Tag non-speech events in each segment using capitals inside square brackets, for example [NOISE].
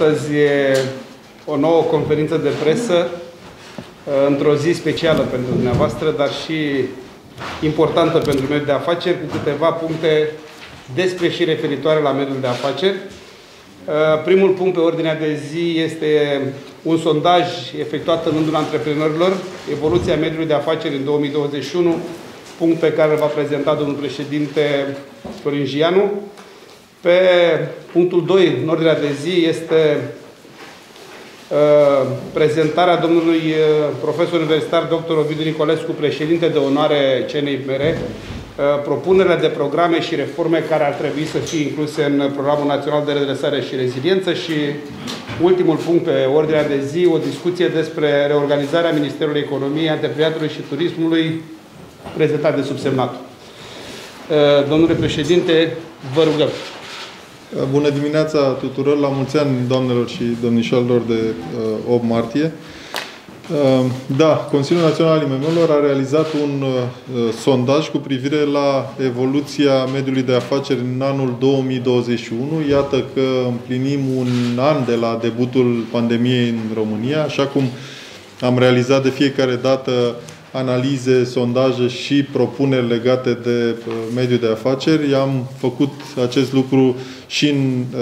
Astăzi e o nouă conferință de presă într-o zi specială pentru dumneavoastră, dar și importantă pentru mediul de afaceri, cu câteva puncte despre și referitoare la mediul de afaceri. Primul punct pe ordinea de zi este un sondaj efectuat în rândul antreprenorilor, evoluția mediului de afaceri în 2021, punct pe care îl va prezenta domnul președinte Florin Gianu. Pe punctul 2, în ordinea de zi, este uh, prezentarea domnului uh, profesor universitar dr. Ovidiu Nicolescu, președinte de onoare CNIPR, uh, propunerea de programe și reforme care ar trebui să fie incluse în Programul Național de Redresare și Reziliență și ultimul punct pe ordinea de zi, o discuție despre reorganizarea Ministerului Economiei, Antreprenoriatului și Turismului, prezentat de subsemnat. Domnule președinte, vă rugăm. Bună dimineața tuturor, la mulți ani doamnelor și domnișoarelor de 8 uh, martie. Uh, da, Consiliul Național al IMM-urilor a realizat un uh, sondaj cu privire la evoluția mediului de afaceri în anul 2021. Iată că împlinim un an de la debutul pandemiei în România, așa cum am realizat de fiecare dată analize, sondaje și propuneri legate de uh, mediul de afaceri. Am făcut acest lucru și în uh,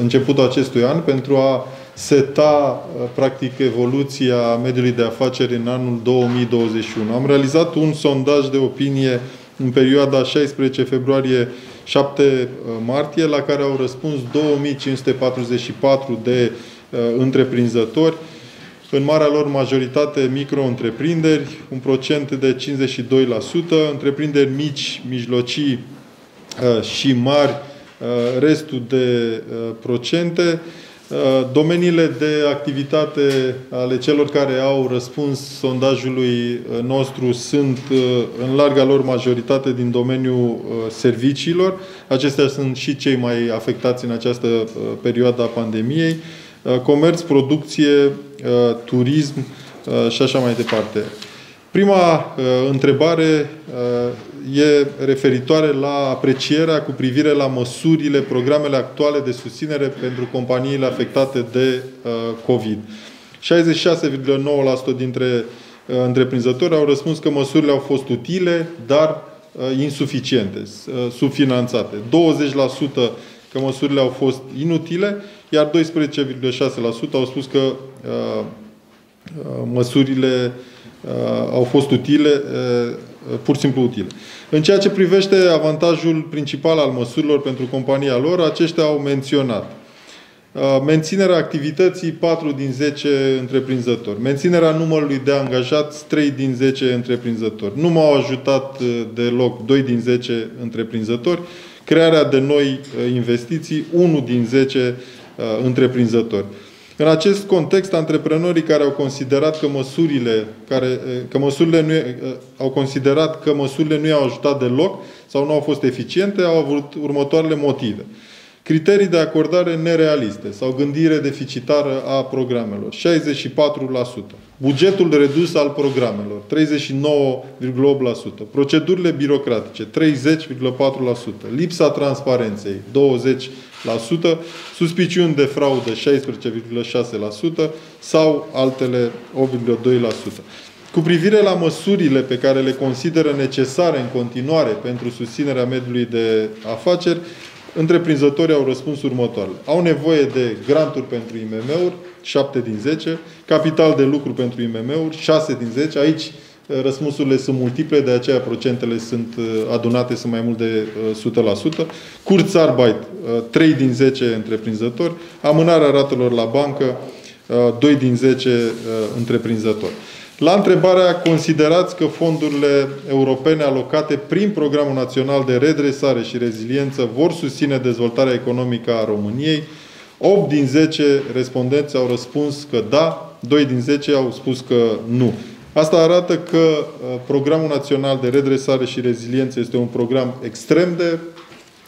începutul acestui an pentru a seta uh, practic evoluția mediului de afaceri în anul 2021. Am realizat un sondaj de opinie în perioada 16 februarie 7 martie, la care au răspuns 2544 de uh, întreprinzători în marea lor majoritate micro-întreprinderi, un procent de 52%, întreprinderi mici, mijlocii uh, și mari, uh, restul de uh, procente. Domeniile de activitate ale celor care au răspuns sondajului nostru sunt în larga lor majoritate din domeniul serviciilor. Acestea sunt și cei mai afectați în această perioadă a pandemiei. Uh, comerț, producție, uh, turism uh, și așa mai departe. Prima întrebare e referitoare la aprecierea cu privire la măsurile, programele actuale de susținere pentru companiile afectate de COVID. 66,9% dintre întreprinzători au răspuns că măsurile au fost utile, dar insuficiente, subfinanțate. 20% că măsurile au fost inutile, iar 12,6% au spus că uh, uh, măsurile uh, au fost utile, uh, pur și simplu utile. În ceea ce privește avantajul principal al măsurilor pentru compania lor, aceștia au menționat uh, menținerea activității 4 din 10 întreprinzători, menținerea numărului de angajați 3 din 10 întreprinzători. Nu m-au ajutat uh, deloc 2 din 10 întreprinzători, crearea de noi investiții 1 din 10 uh, întreprinzători. În acest context, antreprenorii care au considerat că măsurile, care, uh, că măsurile nu, uh, au considerat că măsurile nu i-au ajutat deloc sau nu au fost eficiente, au avut următoarele motive. Criterii de acordare nerealiste sau gândire deficitară a programelor, 64%. Bugetul redus al programelor, 39,8%. Procedurile birocratice, 30,4%. Lipsa transparenței, 20%. Suspiciuni de fraudă, 16,6%. Sau altele, 8,2%. Cu privire la măsurile pe care le consideră necesare în continuare pentru susținerea mediului de afaceri, întreprinzătorii au răspuns următoarele. Au nevoie de granturi pentru IMM-uri, 7 din 10, capital de lucru pentru IMM-uri, 6 din 10. Aici uh, răspunsurile sunt multiple, de aceea procentele sunt uh, adunate, sunt mai mult de 100%. Kurzarbeit, 3 din 10 întreprinzători, amânarea ratelor la bancă, 2 din 10 întreprinzători. La întrebarea, considerați că fondurile europene alocate prin Programul Național de Redresare și Reziliență vor susține dezvoltarea economică a României? 8 din 10 respondenți au răspuns că da, 2 din 10 au spus că nu. Asta arată că uh, Programul Național de Redresare și Reziliență este un program extrem de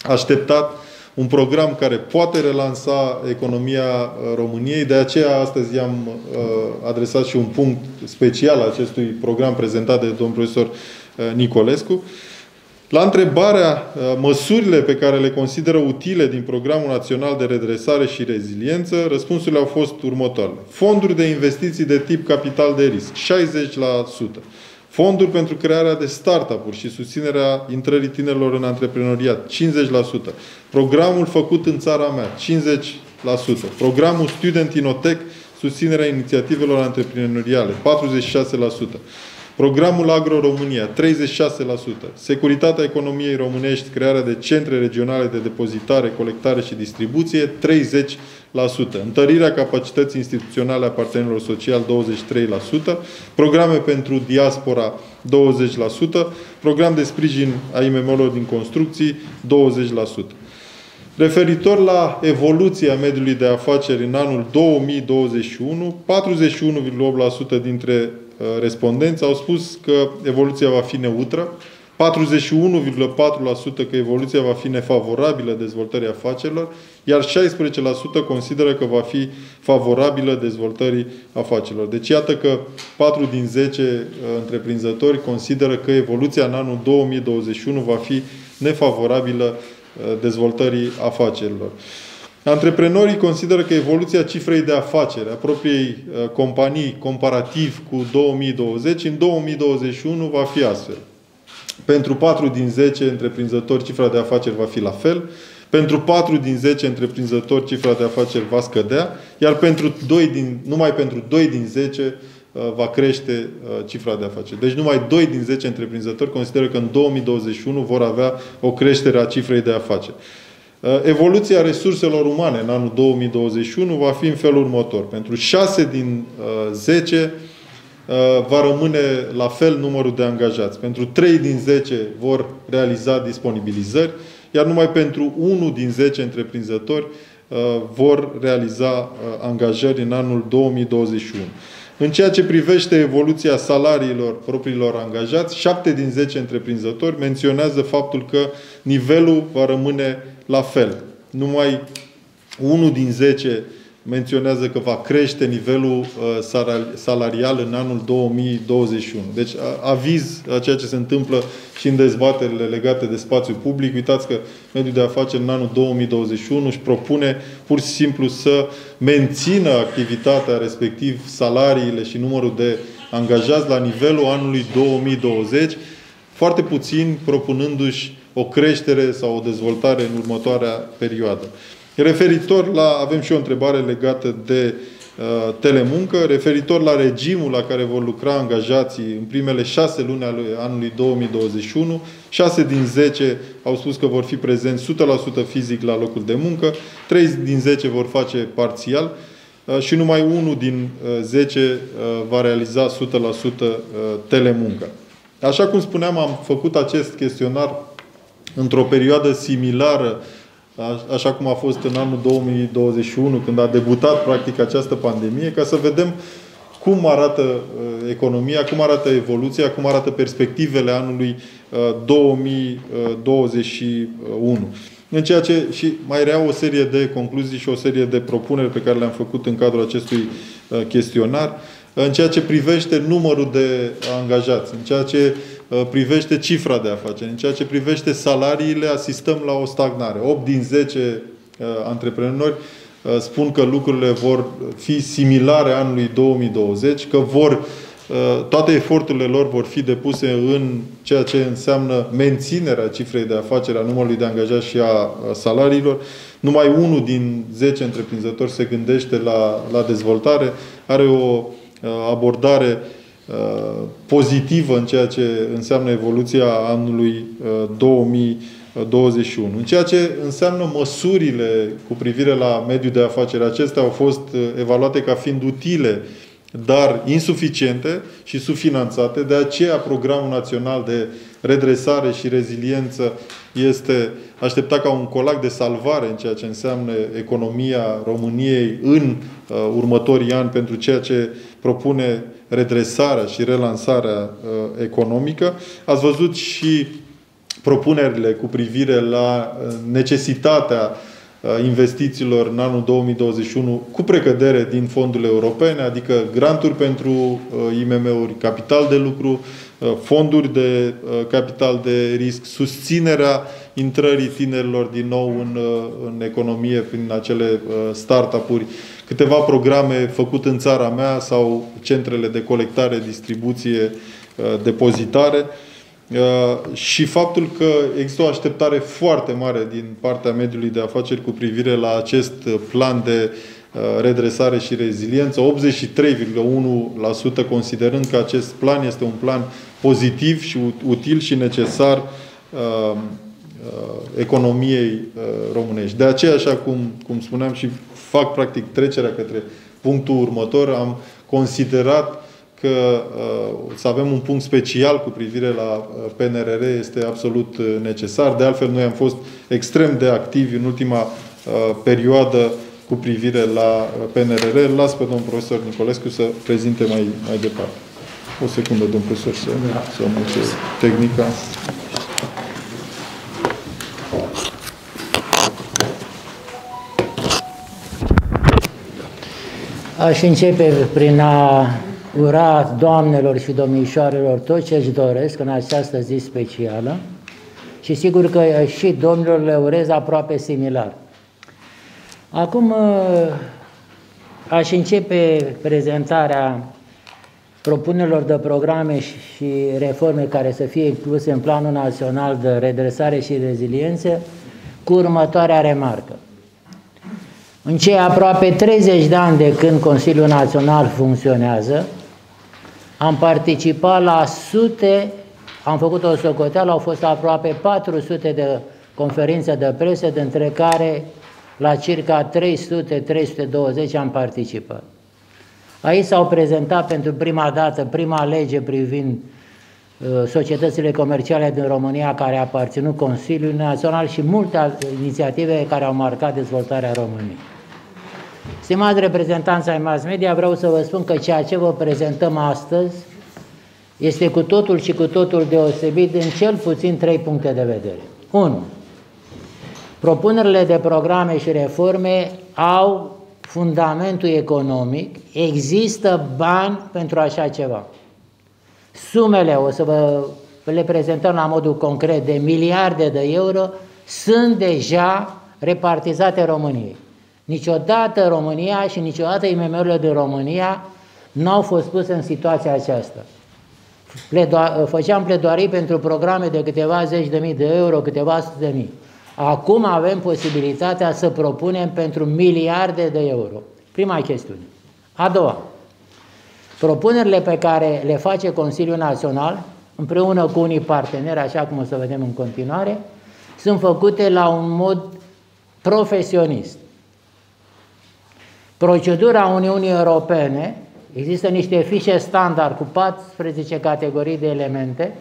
așteptat, un program care poate relansa economia uh, României. De aceea astăzi am uh, adresat și un punct special acestui program prezentat de domnul profesor Nicolescu. La întrebarea măsurile pe care le consideră utile din Programul Național de Redresare și Reziliență, răspunsurile au fost următoarele. Fonduri de investiții de tip capital de risc, 60%. Fonduri pentru crearea de startup-uri și susținerea intrării tinerilor în antreprenoriat, 50%. Programul făcut în țara mea, 50%. Programul Student Inotech, susținerea inițiativelor antreprenoriale, 46%. Programul Agro-România, 36%. Securitatea economiei românești, crearea de centre regionale de depozitare, colectare și distribuție, 30%. Întărirea capacității instituționale a partenerilor sociali, 23%. Programe pentru diaspora, 20%. Program de sprijin a IMM-urilor din construcții, 20%. Referitor la evoluția mediului de afaceri în anul 2021, 41,8% dintre Uh, respondenți au spus că evoluția va fi neutră, 41,4% că evoluția va fi nefavorabilă dezvoltării afacerilor, iar 16% consideră că va fi favorabilă dezvoltării afacerilor. Deci iată că 4 din 10 uh, întreprinzători consideră că evoluția în anul 2021 va fi nefavorabilă uh, dezvoltării afacerilor. Antreprenorii consideră că evoluția cifrei de afaceri a propriei uh, companii comparativ cu 2020 în 2021 va fi astfel. Pentru 4 din 10 întreprinzători cifra de afaceri va fi la fel, pentru 4 din 10 întreprinzători cifra de afaceri va scădea, iar pentru 2 din, numai pentru 2 din 10 uh, va crește uh, cifra de afaceri. Deci numai 2 din 10 întreprinzători consideră că în 2021 vor avea o creștere a cifrei de afaceri. Uh, evoluția resurselor umane în anul 2021 va fi în felul următor. Pentru 6 din 10 uh, uh, va rămâne la fel numărul de angajați. Pentru 3 din 10 vor realiza disponibilizări, iar numai pentru 1 din 10 întreprinzători vor realiza angajări în anul 2021. În ceea ce privește evoluția salariilor propriilor angajați, 7 din 10 întreprinzători menționează faptul că nivelul va rămâne la fel. Numai unul din 10 menționează că va crește nivelul uh, salarial în anul 2021. Deci aviz a ceea ce se întâmplă și în dezbaterile legate de spațiu public. Uitați că mediul de afaceri în anul 2021 își propune pur și simplu să mențină activitatea, respectiv salariile și numărul de angajați la nivelul anului 2020, foarte puțin propunându-și o creștere sau o dezvoltare în următoarea perioadă. Referitor la, avem și o întrebare legată de uh, telemuncă, referitor la regimul la care vor lucra angajații în primele șase luni ale anului 2021, șase din 10 au spus că vor fi prezenți 100% fizic la locul de muncă, 3 din 10 vor face parțial uh, și numai unul din 10 uh, uh, va realiza 100% telemuncă. Așa cum spuneam, am făcut acest chestionar într-o perioadă similară, așa cum a fost în anul 2021, când a debutat practic această pandemie, ca să vedem cum arată uh, economia, cum arată evoluția, cum arată perspectivele anului 2021. Uh, în ceea ce și mai reau o serie de concluzii și o serie de propuneri pe care le-am făcut în cadrul acestui uh, chestionar, în ceea ce privește numărul de angajați, în ceea ce Uh, privește cifra de afaceri, în ceea ce privește salariile, asistăm la o stagnare. 8 din 10 uh, antreprenori uh, spun că lucrurile vor fi similare anului 2020, că vor toate eforturile lor vor fi depuse în ceea ce înseamnă menținerea cifrei de afaceri, a numărului de angajați și a salariilor. Numai unul din 10 întreprinzători se gândește la, la dezvoltare, are o abordare Uh, pozitivă în ceea ce înseamnă evoluția anului 2021. Uh, în ceea ce înseamnă măsurile cu privire la mediul de afaceri, acestea au fost uh, evaluate ca fiind utile, dar insuficiente și subfinanțate. De aceea, Programul Național de Redresare și Reziliență este așteptat ca un colac de salvare în ceea ce înseamnă economia României în uh, următorii ani pentru ceea ce propune redresarea și relansarea uh, economică. Ați văzut și propunerile cu privire la uh, necesitatea uh, investițiilor în anul 2021 cu precădere din fondurile europene, adică granturi pentru IMM-uri, capital de lucru fonduri de capital de risc, susținerea intrării tinerilor din nou în, în economie prin acele startup-uri, câteva programe făcute în țara mea sau centrele de colectare, distribuție, depozitare și faptul că există o așteptare foarte mare din partea mediului de afaceri cu privire la acest plan de redresare și reziliență, 83,1% considerând că acest plan este un plan pozitiv și util și necesar economiei românești. De aceea, așa cum, cum spuneam și fac practic trecerea către punctul următor, am considerat că uh, să avem un punct special cu privire la uh, PNRR este absolut uh, necesar. De altfel, noi am fost extrem de activi în ultima perioadă cu privire la PNRR. Las pe domnul profesor Nicolescu să prezinte mai, mai departe. O secundă, domnul profesor, să, da. să tehnica. Aș începe prin a ura doamnelor și domnișoarelor tot ce își doresc în această zi specială și sigur că și domnilor le urez aproape similar. Acum aș începe prezentarea propunerilor de programe și reforme care să fie incluse în Planul Național de Redresare și Reziliență cu următoarea remarcă. În cei aproape 30 de ani de când Consiliul Național funcționează, am participat la sute, am făcut o socoteală, au fost aproape 400 de conferințe de presă, dintre care la circa 300-320 am participat. Aici s-au prezentat pentru prima dată prima lege privind uh, societățile comerciale din România care a aparținut Consiliului Național și multe inițiative care au marcat dezvoltarea României. Stimați reprezentanți ai mass media, vreau să vă spun că ceea ce vă prezentăm astăzi este cu totul și cu totul deosebit din cel puțin trei puncte de vedere. 1. Propunerile de programe și reforme au fundamentul economic, există bani pentru așa ceva. Sumele, o să vă le prezentăm la modul concret, de miliarde de euro, sunt deja repartizate României. Niciodată România și niciodată IMM-urile din România nu au fost puse în situația aceasta. Pledo- făceam pledoarii pentru programe de câteva zeci de mii de euro, câteva sute de mii. Acum avem posibilitatea să propunem pentru miliarde de euro. Prima chestiune. A doua. Propunerile pe care le face Consiliul Național, împreună cu unii parteneri, așa cum o să vedem în continuare, sunt făcute la un mod profesionist. Procedura Uniunii Europene, există niște fișe standard cu 14 categorii de elemente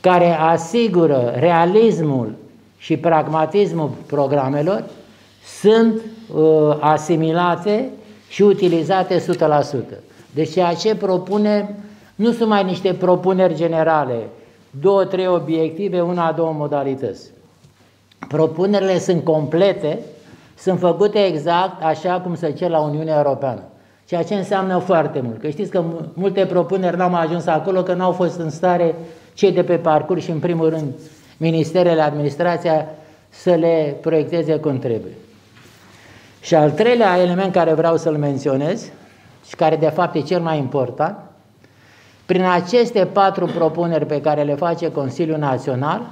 care asigură realismul și pragmatismul programelor, sunt uh, asimilate și utilizate 100%. Deci ceea ce propunem nu sunt mai niște propuneri generale, două, trei obiective, una, două modalități. Propunerile sunt complete sunt făcute exact așa cum se cer la Uniunea Europeană. Ceea ce înseamnă foarte mult. Că știți că multe propuneri n-au mai ajuns acolo, că n-au fost în stare cei de pe parcurs și, în primul rând, ministerele, administrația, să le proiecteze cum trebuie. Și al treilea element care vreau să-l menționez și care de fapt e cel mai important, prin aceste patru propuneri pe care le face Consiliul Național,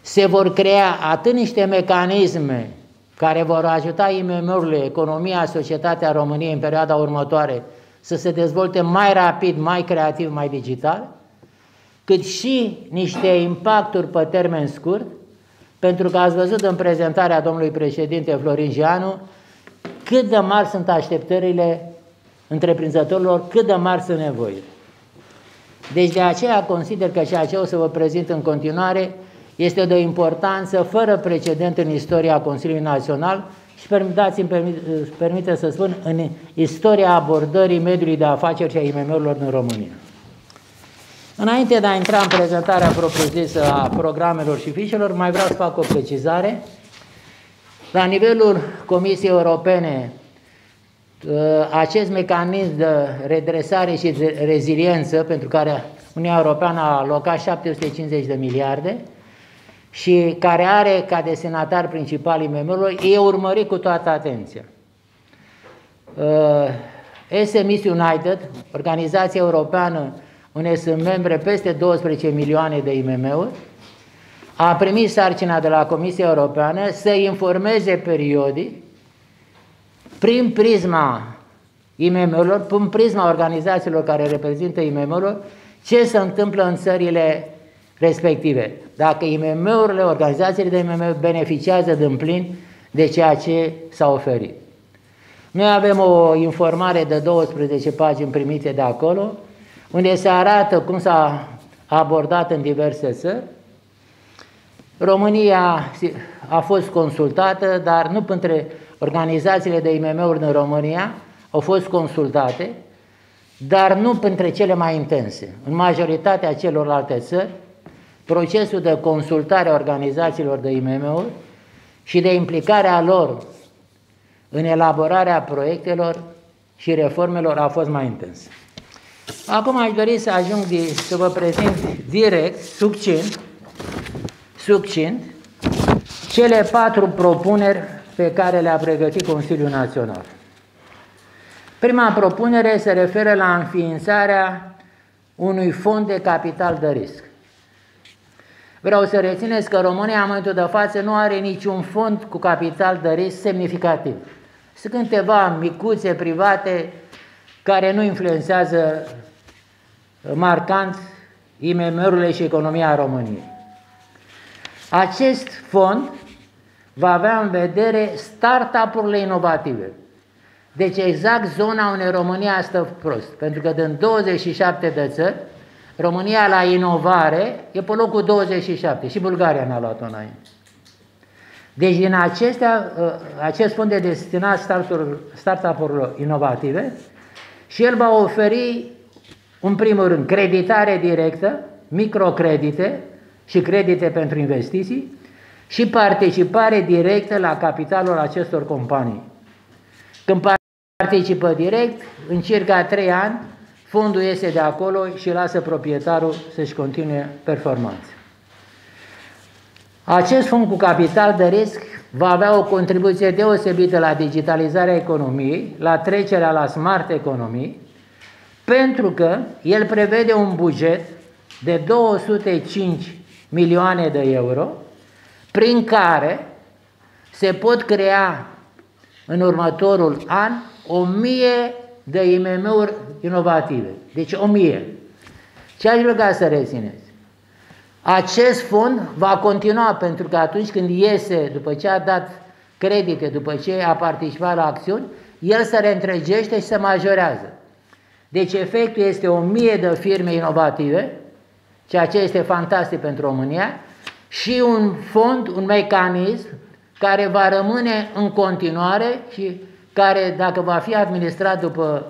se vor crea atât niște mecanisme care vor ajuta IMM-urile, economia, societatea României în perioada următoare să se dezvolte mai rapid, mai creativ, mai digital, cât și niște impacturi pe termen scurt, pentru că ați văzut în prezentarea domnului președinte Florin Gianu cât de mari sunt așteptările întreprinzătorilor, cât de mari sunt nevoile. Deci de aceea consider că ceea ce o să vă prezint în continuare este de o importanță fără precedent în istoria Consiliului Național și dați-mi permite să spun în istoria abordării mediului de afaceri și a IMM-urilor în România. Înainte de a intra în prezentarea propriu-zisă a programelor și fișelor, mai vreau să fac o precizare. La nivelul Comisiei Europene, ă, acest mecanism de redresare și de reziliență, pentru care Uniunea Europeană a alocat 750 de miliarde și care are ca desenatar principal IMM-ul, e urmărit cu toată atenția. Uh, SMIS United, organizația europeană unde sunt membre peste 12 milioane de IMM-uri, a primit sarcina de la Comisia Europeană să informeze periodic prin prisma IMM-urilor, prin prisma organizațiilor care reprezintă IMM-urilor, ce se întâmplă în țările respective. Dacă IMM-urile, organizațiile de IMM beneficiază din plin de ceea ce s-a oferit. Noi avem o informare de 12 pagini primite de acolo, unde se arată cum s-a abordat în diverse țări. România a fost consultată, dar nu între organizațiile de IMM-uri din România au fost consultate, dar nu între cele mai intense. În majoritatea celorlalte țări, procesul de consultare a organizațiilor de IMM-uri și de implicarea lor în elaborarea proiectelor și reformelor a fost mai intens. Acum aș dori să ajung de, să vă prezint direct, succint, succint, cele patru propuneri pe care le-a pregătit Consiliul Național. Prima propunere se referă la înființarea unui fond de capital de risc. Vreau să rețineți că România în momentul de față nu are niciun fond cu capital de risc semnificativ. Sunt câteva micuțe private care nu influențează marcant IMM-urile și economia României. Acest fond va avea în vedere start-up-urile inovative. Deci exact zona unde România stă prost. Pentru că din 27 de țări, România la inovare e pe locul 27 și Bulgaria n-a luat-o înainte. Deci din acestea, ă, acest fond de destinat startup-urilor inovative și el va oferi, în primul rând, creditare directă, microcredite și credite pentru investiții și participare directă la capitalul acestor companii. Când participă direct, în circa 3 ani, fondul iese de acolo și lasă proprietarul să-și continue performanța. Acest fond cu capital de risc va avea o contribuție deosebită la digitalizarea economiei, la trecerea la smart economii, pentru că el prevede un buget de 205 milioane de euro, prin care se pot crea în următorul an o mie de IMM-uri inovative. Deci o mie. Ce aș vrea să rețineți? Acest fond va continua pentru că atunci când iese, după ce a dat credite, după ce a participat la acțiuni, el se reîntregește și se majorează. Deci efectul este o mie de firme inovative, ceea ce este fantastic pentru România, și un fond, un mecanism care va rămâne în continuare și care, dacă va fi administrat după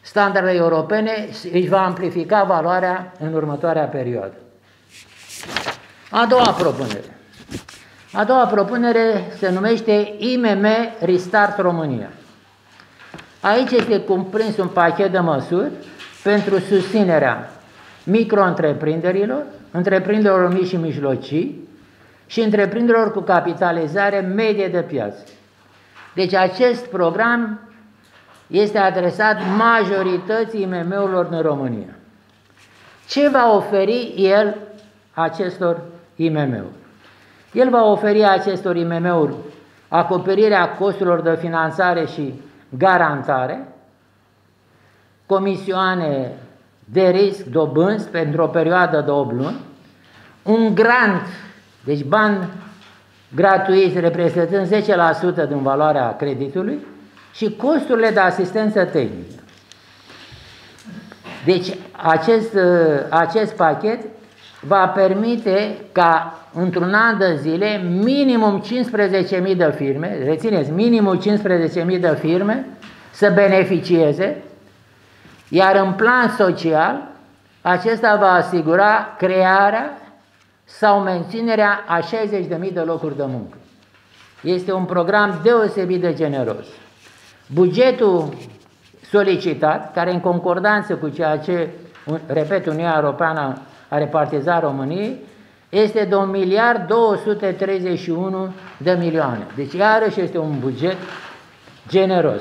standardele europene, își va amplifica valoarea în următoarea perioadă. A doua propunere. A doua propunere se numește IMM Restart România. Aici este cuprins un pachet de măsuri pentru susținerea micro-întreprinderilor, întreprinderilor mici și mijlocii și întreprinderilor cu capitalizare medie de piață. Deci acest program este adresat majorității IMM-urilor în România. Ce va oferi el acestor IMM-uri? El va oferi acestor IMM-uri acoperirea costurilor de finanțare și garantare, comisioane de risc, dobânzi pentru o perioadă de 8 luni, un grant, deci bani gratuiți reprezentând 10% din valoarea creditului și costurile de asistență tehnică. Deci acest, acest pachet va permite ca într-un an de zile minimum 15.000 de firme, rețineți, minimum 15.000 de firme să beneficieze, iar în plan social acesta va asigura crearea sau menținerea a 60.000 de locuri de muncă. Este un program deosebit de generos. Bugetul solicitat, care în concordanță cu ceea ce repet, Uniunea Europeană a repartizat României, este de 1 miliard 231 de milioane. Deci iarăși este un buget generos.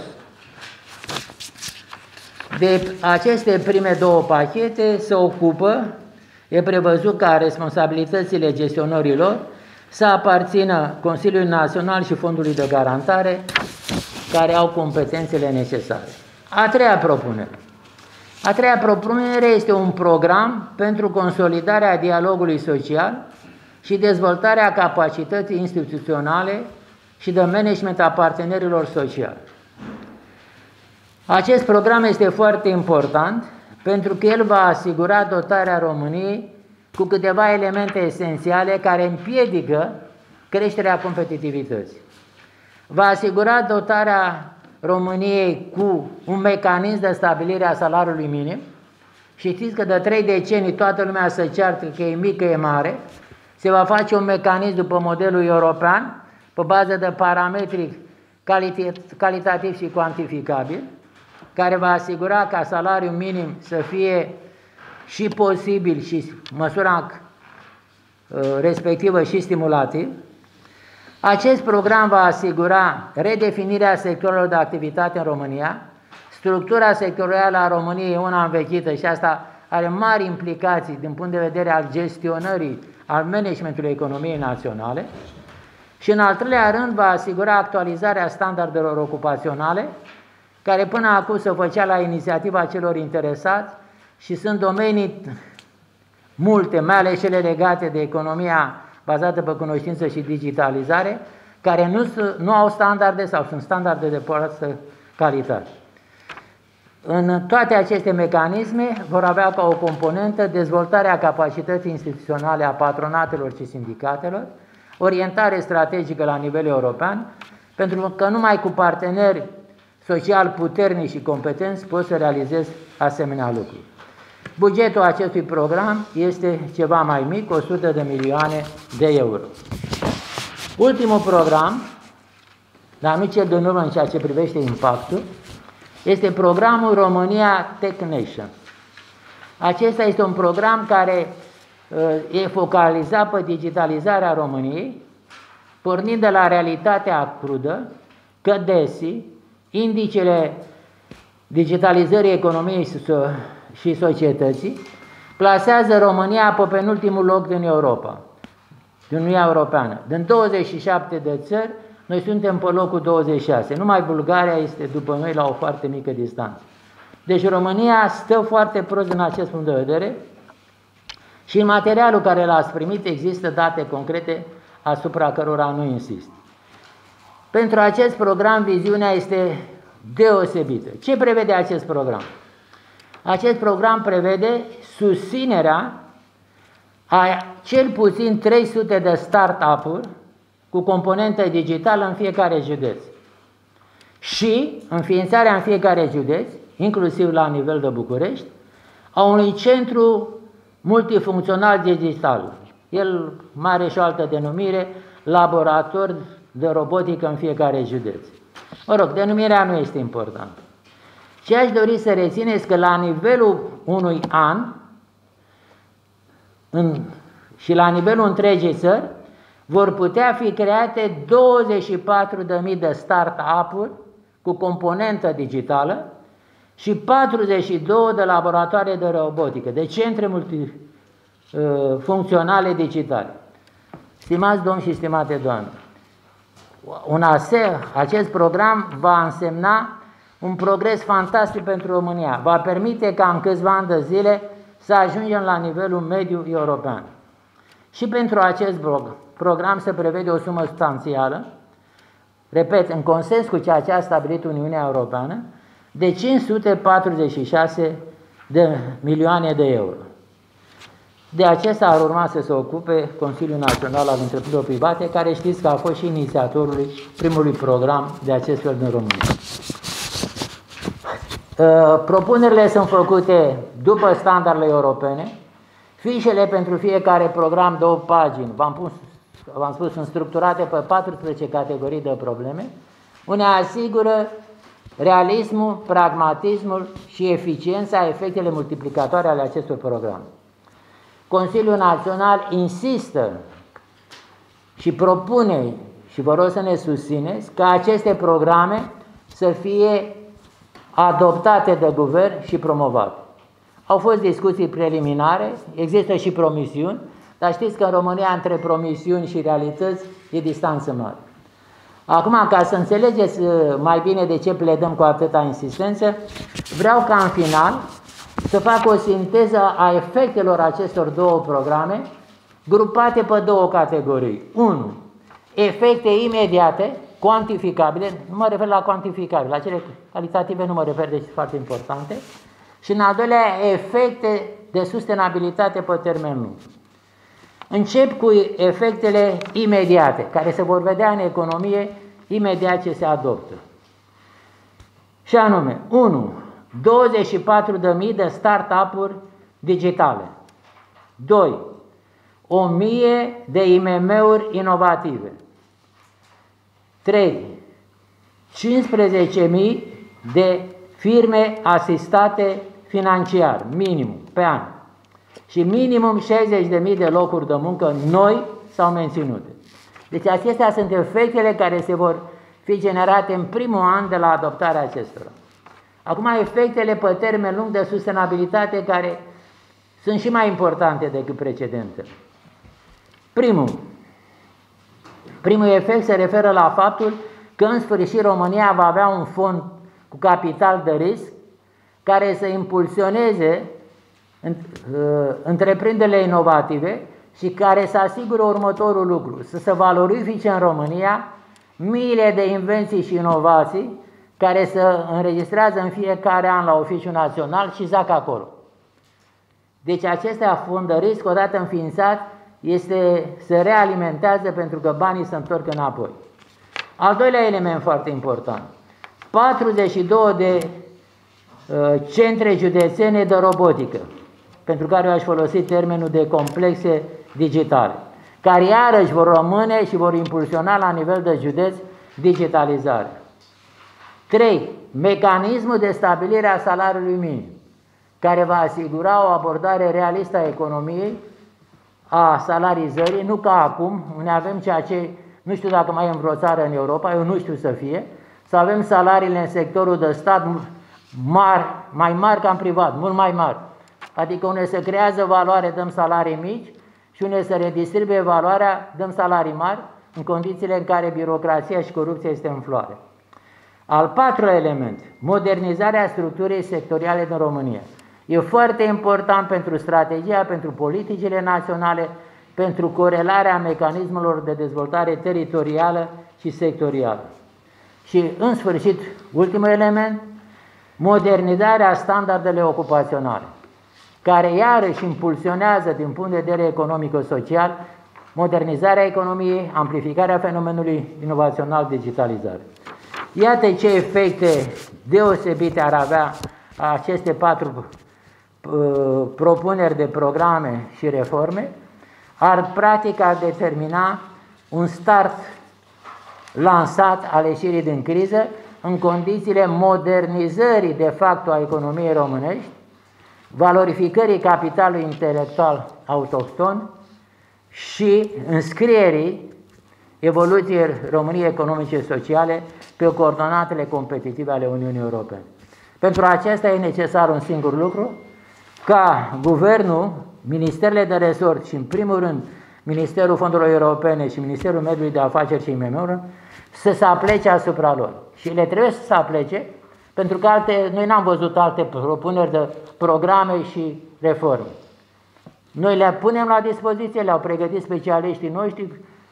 De aceste prime două pachete se ocupă, e prevăzut ca responsabilitățile gestionărilor să aparțină Consiliului Național și Fondului de Garantare, care au competențele necesare. A treia propunere. A treia propunere este un program pentru consolidarea dialogului social și dezvoltarea capacității instituționale și de management a partenerilor sociali. Acest program este foarte important pentru că el va asigura dotarea României cu câteva elemente esențiale care împiedică creșterea competitivității. Va asigura dotarea României cu un mecanism de stabilire a salariului minim. Și știți că de trei decenii toată lumea se ceartă că e mică, e mare, se va face un mecanism după modelul european, pe bază de parametri calitativ și cuantificabil, care va asigura ca salariul minim să fie și posibil și măsura uh, respectivă și stimulativ. Acest program va asigura redefinirea sectorilor de activitate în România. Structura sectorială a României e una învechită și asta are mari implicații din punct de vedere al gestionării, al managementului economiei naționale. Și în al treilea rând va asigura actualizarea standardelor ocupaționale, care până acum se făcea la inițiativa celor interesați și sunt domenii multe, mai ales cele legate de economia bazată pe cunoștință și digitalizare, care nu, nu au standarde sau sunt standarde de proastă calitate. În toate aceste mecanisme vor avea ca o componentă dezvoltarea capacității instituționale a patronatelor și sindicatelor, orientare strategică la nivel european, pentru că numai cu parteneri social puternici și competenți poți să realizezi asemenea lucruri. Bugetul acestui program este ceva mai mic, 100 de milioane de euro. Ultimul program, dar nu cel din urmă în ceea ce privește impactul, este programul România Tech Nation. Acesta este un program care uh, e focalizat pe digitalizarea României, pornind de la realitatea crudă, că DESI, indicele digitalizării economiei și societății, plasează România pe penultimul loc din Europa, din Uniunea Europeană. Din 27 de țări, noi suntem pe locul 26. Numai Bulgaria este după noi la o foarte mică distanță. Deci România stă foarte prost din acest punct de vedere și în materialul care l-ați primit există date concrete asupra cărora nu insist. Pentru acest program, viziunea este deosebită. Ce prevede acest program? Acest program prevede susținerea a cel puțin 300 de start-up-uri cu componentă digitală în fiecare județ și înființarea în fiecare județ, inclusiv la nivel de București, a unui centru multifuncțional digital. El mai are și o altă denumire, laborator de robotică în fiecare județ. Mă rog, denumirea nu este importantă. Ce aș dori să rețineți că la nivelul unui an în, și la nivelul întregii țări vor putea fi create 24.000 de start-up-uri cu componentă digitală și 42 de laboratoare de robotică, de centre multifuncționale digitale. Stimați domni și stimate doamne, un ase, acest program va însemna un progres fantastic pentru România. Va permite ca în câțiva ani de zile să ajungem la nivelul mediu european. Și pentru acest program se prevede o sumă substanțială, repet, în consens cu ceea ce a stabilit Uniunea Europeană, de 546 de milioane de euro. De acesta ar urma să se ocupe Consiliul Național al Întreprinderilor Private, care știți că a fost și inițiatorul primului program de acest fel în România. Uh, propunerile sunt făcute după standardele europene, fișele pentru fiecare program, două pagini, v-am, v-am spus, sunt structurate pe 14 categorii de probleme, unde asigură realismul, pragmatismul și eficiența, efectele multiplicatoare ale acestor programe. Consiliul Național insistă și propune și vă rog să ne susțineți ca aceste programe să fie adoptate de guvern și promovate. Au fost discuții preliminare, există și promisiuni, dar știți că în România între promisiuni și realități e distanță mare. Acum, ca să înțelegeți uh, mai bine de ce pledăm cu atâta insistență, vreau ca în final să fac o sinteză a efectelor acestor două programe, grupate pe două categorii. 1. Efecte imediate, cuantificabile, nu mă refer la cuantificabile, la cele calitative nu mă refer, deci foarte importante, și în al doilea, efecte de sustenabilitate pe termen lung. Încep cu efectele imediate, care se vor vedea în economie imediat ce se adoptă. Și anume, 1. 24.000 de start-up-uri digitale. 2. 1000 de IMM-uri inovative. 3. 15.000 de firme asistate financiar, minim, pe an. Și minimum 60.000 de locuri de muncă noi s-au menținut. Deci acestea sunt efectele care se vor fi generate în primul an de la adoptarea acestora. Acum efectele pe termen lung de sustenabilitate care sunt și mai importante decât precedentele. Primul, primul efect se referă la faptul că în sfârșit România va avea un fond cu capital de risc care să impulsioneze uh, întreprinderile inovative și care să asigure următorul lucru, să se valorifice în România miile de invenții și inovații care se înregistrează în fiecare an la oficiul național și zac acolo. Deci acestea fond de risc, odată înființat, este, se realimentează pentru că banii se întorc înapoi. Al doilea element foarte important. 42 de uh, centre județene de robotică, pentru care eu aș folosi termenul de complexe digitale, care iarăși vor rămâne și vor impulsiona la nivel de județ digitalizare. 3. Mecanismul de stabilire a salariului minim, care va asigura o abordare realistă a economiei, a salarizării, nu ca acum, unde avem ceea ce, nu știu dacă mai e în vreo țară în Europa, eu nu știu să fie, să avem salariile în sectorul de stat mari, mai mari ca în privat, mult mai mari. Adică unde se creează valoare, dăm salarii mici și unde se redistribuie valoarea, dăm salarii mari, în condițiile în care birocrația și corupția este în floare. Al patrulea element, modernizarea structurii sectoriale din România. E foarte important pentru strategia, pentru politicile naționale, pentru corelarea mecanismelor de dezvoltare teritorială și sectorială. Și, în sfârșit, ultimul element, modernizarea standardele ocupaționale, care iarăși impulsionează din punct de vedere economico-social modernizarea economiei, amplificarea fenomenului inovațional digitalizare. Iată ce efecte deosebite ar avea aceste patru uh, propuneri de programe și reforme, ar practic ar determina un start lansat al ieșirii din criză în condițiile modernizării de fapt a economiei românești, valorificării capitalului intelectual autohton și înscrierii evoluției României economice și sociale pe coordonatele competitive ale Uniunii Europene. Pentru aceasta e necesar un singur lucru, ca guvernul, ministerele de resort și în primul rând Ministerul Fondurilor Europene și Ministerul Mediului de Afaceri și imm să se aplece asupra lor. Și le trebuie să se aplece, pentru că alte, noi n-am văzut alte propuneri de programe și reforme. Noi le punem la dispoziție, le-au pregătit specialiștii noștri,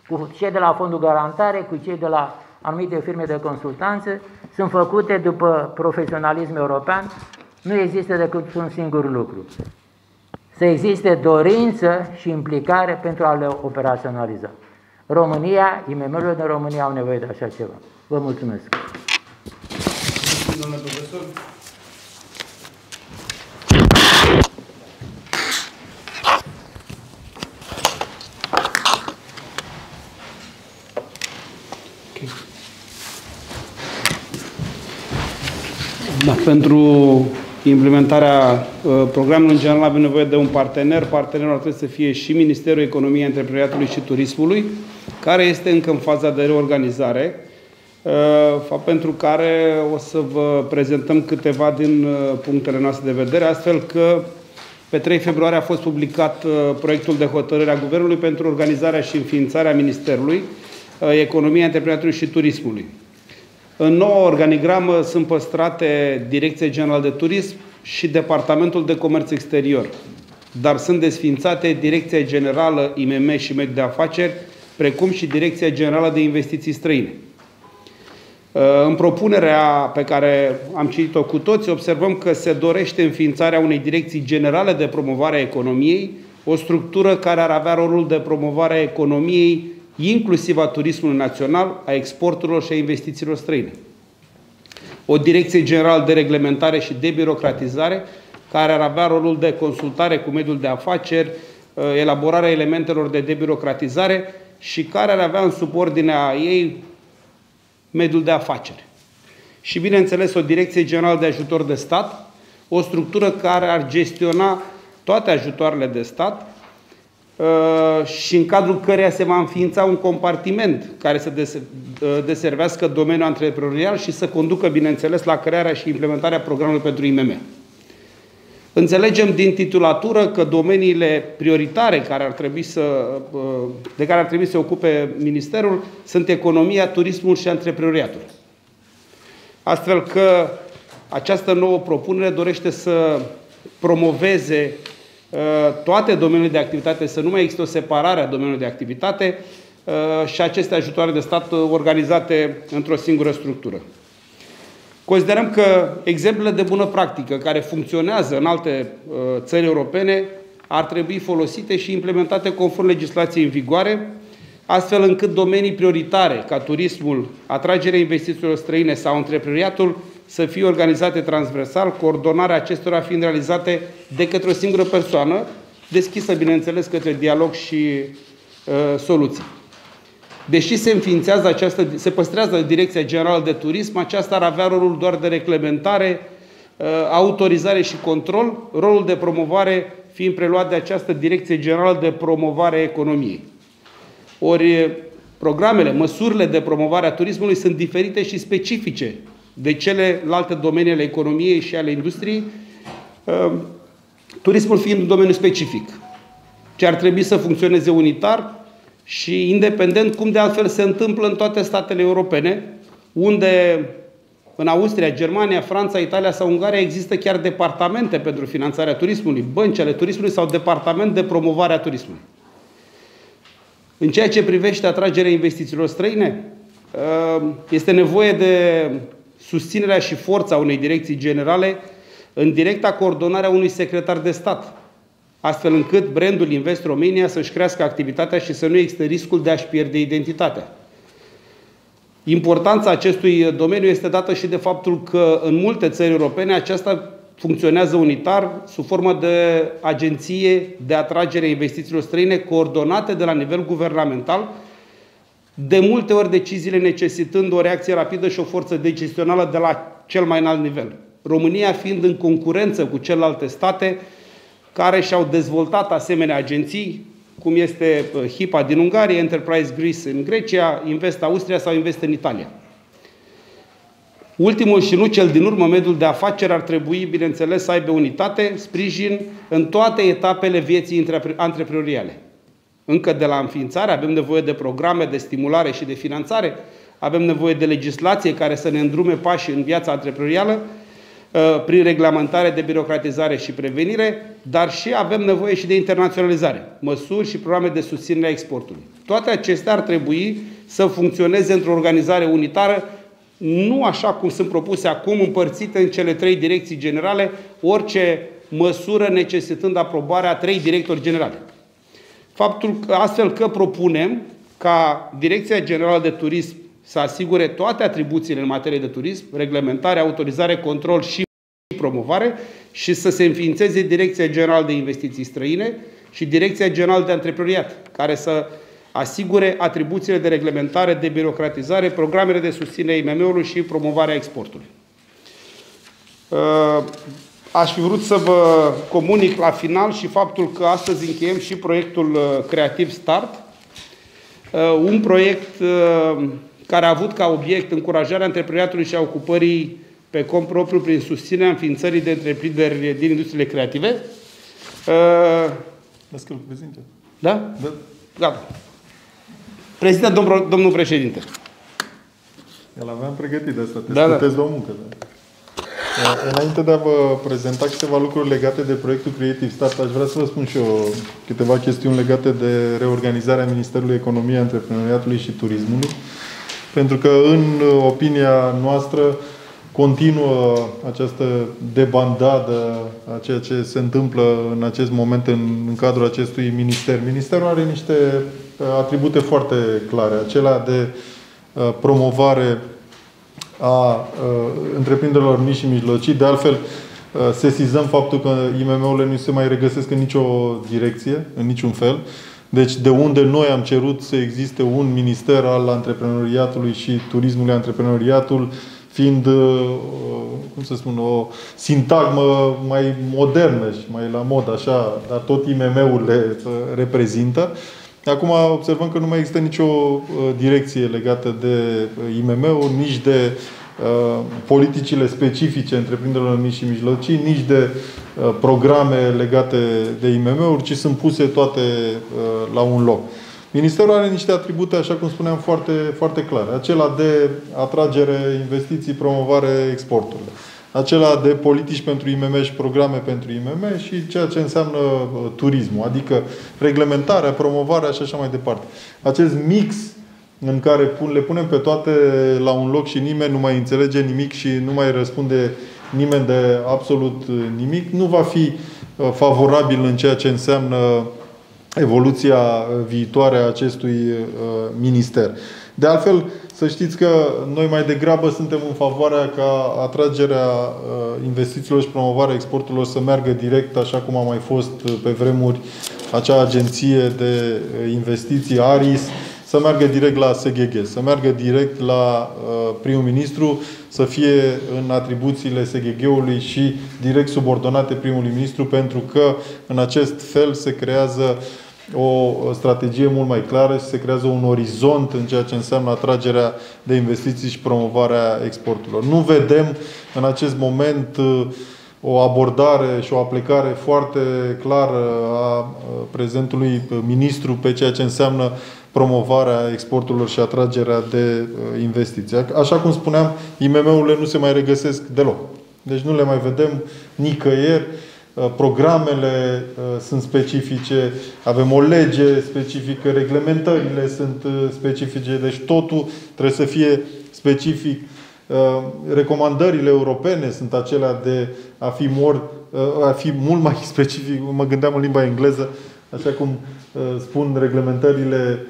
cu cei de la Fondul Garantare, cu cei de la anumite firme de consultanță, sunt făcute după profesionalism european, nu există decât un singur lucru. Să existe dorință și implicare pentru a le operaționaliza. România, IMM-urile din România au nevoie de așa ceva. Vă mulțumesc. Domnule profesor. Da, pentru implementarea uh, programului în general avem nevoie de un partener. Partenerul ar trebui să fie și Ministerul Economiei, Antreprenoriatului și Turismului, care este încă în faza de reorganizare, uh, pentru care o să vă prezentăm câteva din uh, punctele noastre de vedere, astfel că pe 3 februarie a fost publicat proiectul de hotărâre a Guvernului pentru organizarea și înființarea Ministerului Economiei, Antreprenoriatului și Turismului. În noua organigramă sunt păstrate Direcția Generală de Turism și Departamentul de Comerț Exterior, dar sunt desfințate Direcția Generală IMM și Mediu de Afaceri, precum și Direcția Generală de Investiții Străine. În propunerea pe care am citit-o cu toți, observăm că se dorește înființarea unei direcții generale de promovare a economiei, o structură care ar avea rolul de promovare a economiei inclusiv a turismului național, a exporturilor și a investițiilor străine. O direcție generală de reglementare și de birocratizare, care ar avea rolul de consultare cu mediul de afaceri, uh, elaborarea elementelor de debirocratizare și care ar avea în subordinea ei mediul de afaceri. Și, bineînțeles, o direcție generală de ajutor de stat, o structură care ar gestiona toate ajutoarele de stat, Uh, și în cadrul căreia se va înființa un compartiment care să uh, deservească domeniul antreprenorial și să conducă, bineînțeles, la crearea și implementarea programului pentru IMM. Înțelegem din titulatură că domeniile prioritare care ar trebui să, uh, de care ar trebui să se ocupe Ministerul sunt economia, turismul și antreprenoriatul. Astfel că această nouă propunere dorește să promoveze Uh, toate domeniile de activitate, să nu mai există o separare a domeniului de activitate uh, și aceste ajutoare de stat organizate într-o singură structură. Considerăm că exemplele de bună practică care funcționează în alte uh, țări europene ar trebui folosite și implementate conform legislației în vigoare, astfel încât domenii prioritare, ca turismul, atragerea investițiilor străine sau antreprenoriatul, să fie organizate transversal, coordonarea acestora fiind realizate de către o singură persoană, deschisă, bineînțeles, către dialog și uh, soluții. Deși se înființează această, se păstrează Direcția Generală de Turism, aceasta ar avea rolul doar de reglementare, uh, autorizare și control, rolul de promovare fiind preluat de această Direcție Generală de Promovare a Economiei. Ori programele, măsurile de promovare a turismului sunt diferite și specifice de celelalte domenii ale economiei și ale industriei, ehm, turismul fiind un domeniu specific, ce ar trebui să funcționeze unitar și independent, cum de altfel se întâmplă în toate statele europene, unde în Austria, Germania, Franța, Italia sau Ungaria există chiar departamente pentru finanțarea turismului, bănci ale turismului sau departament de promovare a turismului. În ceea ce privește atragerea investițiilor străine, ehm, este nevoie de susținerea și forța unei direcții generale în directa coordonarea unui secretar de stat, astfel încât brandul Invest Romania să-și crească activitatea și să nu existe riscul de a-și pierde identitatea. Importanța acestui domeniu este dată și de faptul că în multe țări europene aceasta funcționează unitar sub formă de agenție de atragere a investițiilor străine coordonate de la nivel guvernamental de multe ori deciziile necesitând o reacție rapidă și o forță decisională de la cel mai înalt nivel. România fiind în concurență cu celelalte state care și-au dezvoltat asemenea agenții, cum este uh, HIPA din Ungaria, Enterprise Greece în Grecia, Invest Austria sau Invest în Italia. Ultimul și nu cel din urmă, mediul de afaceri ar trebui, bineînțeles, să aibă unitate, sprijin în toate etapele vieții antreprenoriale. Încă de la înființare avem nevoie de programe de stimulare și de finanțare, avem nevoie de legislație care să ne îndrume pașii în viața antreprenorială, uh, prin reglementare de birocratizare și prevenire, dar și avem nevoie și de internaționalizare, măsuri și programe de susținere a exportului. Toate acestea ar trebui să funcționeze într-o organizare unitară, nu așa cum sunt propuse acum, împărțite în cele trei direcții generale, orice măsură necesitând aprobarea a trei directori generale faptul că, astfel că propunem ca Direcția Generală de Turism să asigure toate atribuțiile în materie de turism, reglementare, autorizare, control și promovare și să se înființeze Direcția Generală de Investiții Străine și Direcția Generală de Antreprenoriat, care să asigure atribuțiile de reglementare, de birocratizare, programele de susținere IMM-ului și promovarea exportului. Aș fi vrut să vă comunic la final și faptul că astăzi încheiem și proiectul Creativ Start, un proiect care a avut ca obiect încurajarea antreprenoriatului și a ocupării pe cont propriu prin susținerea înființării de întreprinderi din industriile creative. Lasă că prezinte. Da? Da. Gata. Prezintă domnul, domnul președinte. El aveam pregătit de asta, te Da, da. da. o muncă. Da. Înainte de a vă prezenta câteva lucruri legate de proiectul Creative Start, aș vrea să vă spun și eu câteva chestiuni legate de reorganizarea Ministerului Economiei, Antreprenoriatului și Turismului. Pentru că, în opinia noastră, continuă această debandadă a ceea ce se întâmplă în acest moment în, în cadrul acestui minister. Ministerul are niște uh, atribute foarte clare, acelea de uh, promovare a uh, întreprinderilor mici și mijlocii. De altfel, sesizăm faptul că IMM-urile nu se mai regăsesc în nicio direcție, în niciun fel. Deci de unde noi am cerut să existe un minister al antreprenoriatului și turismului antreprenoriatul, fiind, uh, cum să spun, o sintagmă mai modernă și mai la mod, așa, dar tot IMM-urile uh, reprezintă. Acum observăm că nu mai există nicio uh, direcție legată de IMM-uri, nici de politicile specifice întreprinderilor mici și mijlocii, nici de programe legate de IMM-uri, ci sunt puse toate la un loc. Ministerul are niște atribute, așa cum spuneam, foarte, foarte clare. Acela de atragere, investiții, promovare, exporturile. Acela de politici pentru IMM și programe pentru IMM și ceea ce înseamnă uh, turismul, adică reglementarea, promovarea și așa mai departe. Acest mix în care le punem pe toate la un loc și nimeni nu mai înțelege nimic și nu mai răspunde nimeni de absolut uh, nimic, nu va fi uh, favorabil în ceea ce înseamnă evoluția viitoare a acestui uh, minister. De altfel, să știți că noi mai degrabă suntem în favoarea ca atragerea uh, investițiilor și promovarea exporturilor să meargă direct, așa cum a mai fost pe vremuri acea agenție de investiții ARIS, să meargă direct la SGG, să meargă direct la uh, primul ministru, să fie în atribuțiile SGG-ului și direct subordonate primului ministru, pentru că în acest fel se creează uh, o strategie mult mai clară și se creează un orizont în ceea ce înseamnă atragerea de investiții și promovarea exporturilor. Nu vedem în acest moment uh, o abordare și o aplicare foarte clară a uh, prezentului ministru pe ceea ce înseamnă promovarea exporturilor și atragerea de uh, investiții. Așa cum spuneam, IMM-urile nu se mai regăsesc deloc. Deci nu le mai vedem nicăieri Uh, programele uh, sunt specifice, avem o lege specifică, reglementările sunt uh, specifice, deci totul trebuie să fie specific. Recomandările europene sunt acelea de a fi, mor, a fi mult mai [LAUGHS] specific, mă gândeam în limba engleză, așa cum spun reglementările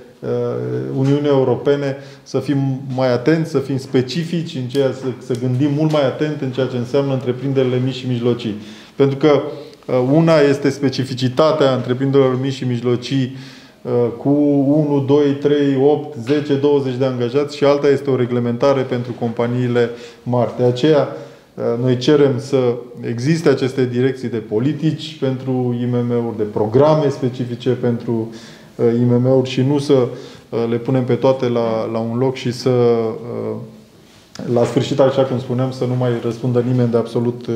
Uniunii Europene, să fim mai atenți, să fim specifici în ceea să, să gândim mult mai atent în ceea ce înseamnă întreprinderile mici și mijlocii. Pentru că uh, una este specificitatea întreprinderilor mici și mijlocii uh, cu 1, 2, 3, 8, 10, 20 de angajați și alta este o reglementare pentru companiile mari. De aceea, uh, noi cerem să existe aceste direcții de politici pentru IMM-uri, de programe specifice pentru IMM-uri și nu să le punem pe toate la, la un loc și să la sfârșit, așa cum spuneam, să nu mai răspundă nimeni de absolut Uh,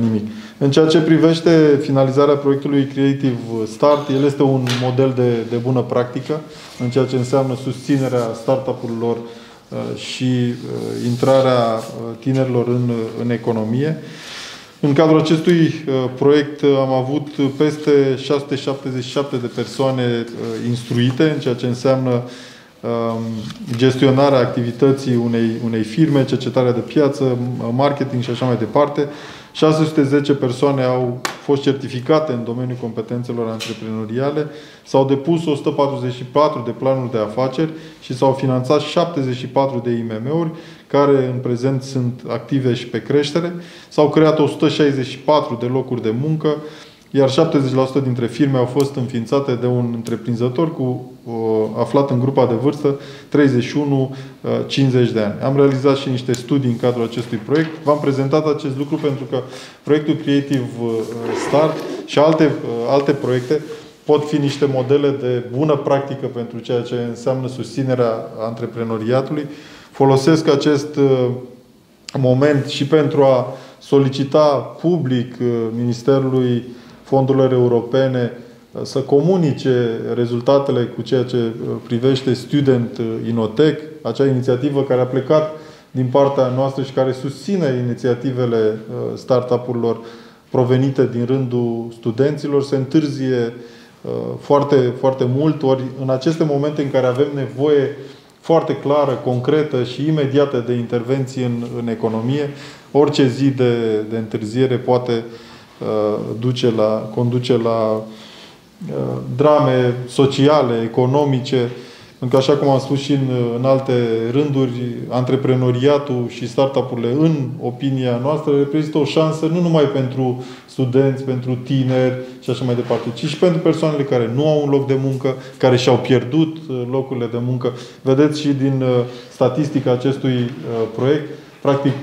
nimic. În ceea ce privește finalizarea proiectului Creative Start, el este un model de, de bună practică în ceea ce înseamnă susținerea startup-urilor uh, și uh, intrarea tinerilor în, în economie. În cadrul acestui proiect am avut peste 677 de persoane instruite în ceea ce înseamnă um, gestionarea activității unei, unei firme, cercetarea de piață, marketing și așa mai departe. 610 persoane au fost certificate în domeniul competențelor antreprenoriale, s-au depus 144 de planuri de afaceri și s-au finanțat 74 de IMM-uri, care în prezent sunt active și pe creștere. S-au creat 164 de locuri de muncă, iar 70% dintre firme au fost înființate de un întreprinzător cu uh, aflat în grupa de vârstă 31-50 de ani. Am realizat și niște studii în cadrul acestui proiect. V-am prezentat acest lucru pentru că proiectul Creative Start și alte, alte proiecte pot fi niște modele de bună practică pentru ceea ce înseamnă susținerea antreprenoriatului. Folosesc acest moment și pentru a solicita public Ministerului fondurilor europene uh, să comunice rezultatele cu ceea ce uh, privește Student uh, Inotech, acea inițiativă care a plecat din partea noastră și care susține inițiativele startup-urilor provenite din rândul studenților, se întârzie foarte, foarte mult, ori în aceste momente în care avem nevoie foarte clară, concretă și imediată de intervenție în, în economie, orice zi de, de întârziere poate uh, Uh, duce la, conduce la uh, drame sociale, economice, pentru că, așa cum am spus și în, în alte rânduri, antreprenoriatul și startup-urile, în opinia noastră, reprezintă o șansă nu numai pentru studenți, pentru tineri și așa mai departe, ci și pentru persoanele care nu au un loc de muncă, care și-au pierdut uh, locurile de muncă. Vedeți și din statistica acestui proiect, practic,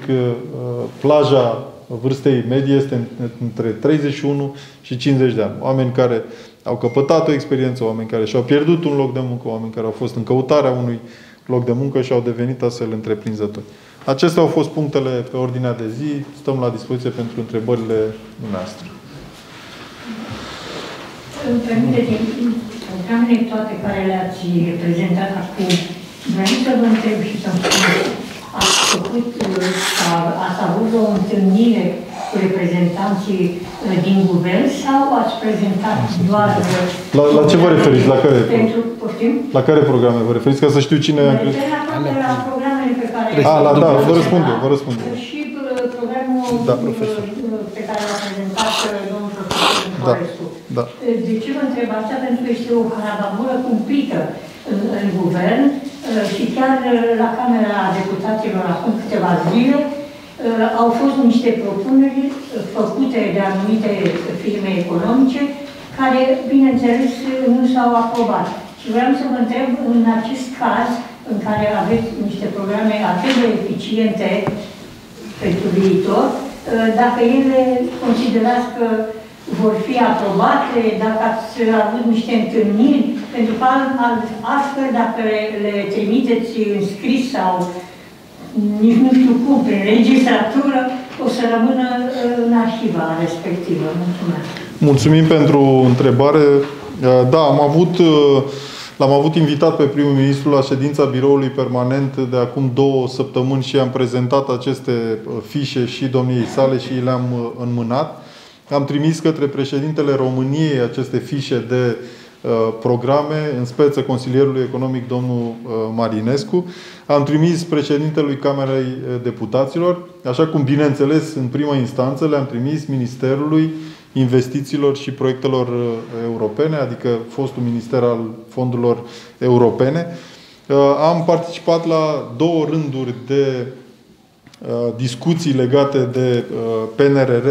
plaja vârstei medie este între 31 și 50 de ani. Oameni care au căpătat o experiență, oameni care și-au pierdut un loc de muncă, oameni care au fost în căutarea unui loc de muncă și au devenit astfel întreprinzători. Acestea au fost punctele pe ordinea de zi. Stăm la dispoziție pentru întrebările noastre. Întrebările din programele toate care le-ați prezentat acum, vreau să vă întreb și să-mi spuneți ați făcut, ați avut o întâlnire cu reprezentanții uh, din guvern sau ați prezentat doar... La, la ce vă referiți? La care? Pentru, poftim? La care programe vă referiți? Ca să știu cine... Mă refer la, la programele pe care... A, la, da, vă răspund eu, vă răspund eu. Și uh, programul da, uh, profesor. pe care l-a prezentat domnul profesor da, da. De ce vă întreb asta? Pentru că este o harababură cumplită în, în guvern uh, și chiar uh, la Camera Deputaților acum câteva zile uh, au fost niște propuneri făcute de anumite firme economice care, bineînțeles, nu s-au aprobat. Și vreau să vă întreb, în acest caz, în care aveți niște programe atât de eficiente pentru viitor, dacă ele considerați că vor fi aprobate, dacă ați avut niște întâlniri, pentru că astfel, dacă le trimiteți în scris sau nici nu știu cum, prin registratură, o să rămână în arhiva respectivă. Mulțumesc. Mulțumim pentru întrebare. Da, am avut L-am avut invitat pe primul ministru la ședința biroului permanent de acum două săptămâni și am prezentat aceste fișe și domniei sale și le-am înmânat. Am trimis către președintele României aceste fișe de uh, programe, în speță consilierului economic domnul uh, Marinescu. Am trimis președintelui Camerei uh, Deputaților, așa cum bineînțeles în prima instanță le-am trimis Ministerului Investițiilor și Proiectelor Europene, adică fostul Minister al Fondurilor Europene. Am participat la două rânduri de discuții legate de PNRR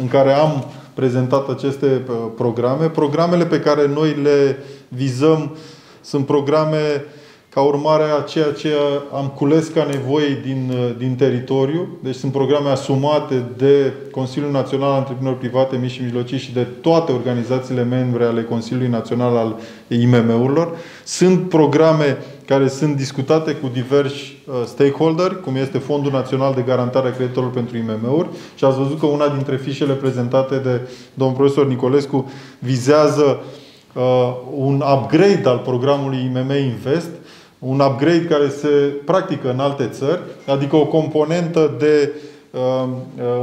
în care am prezentat aceste uh, programe. Programele pe care noi le vizăm sunt programe ca urmare a ceea ce am cules ca nevoi din, uh, din teritoriu. Deci sunt programe asumate de Consiliul Național al Întreprinderilor Private Mici și Mijlocii și de toate organizațiile membre ale Consiliului Național al IMM-urilor. Sunt programe care sunt discutate cu diversi uh, stakeholder, cum este Fondul Național de Garantare a Creditorilor pentru IMM-uri și ați văzut că una dintre fișele prezentate de domnul profesor Nicolescu vizează uh, un upgrade al programului IMM Invest, un upgrade care se practică în alte țări, adică o componentă de uh,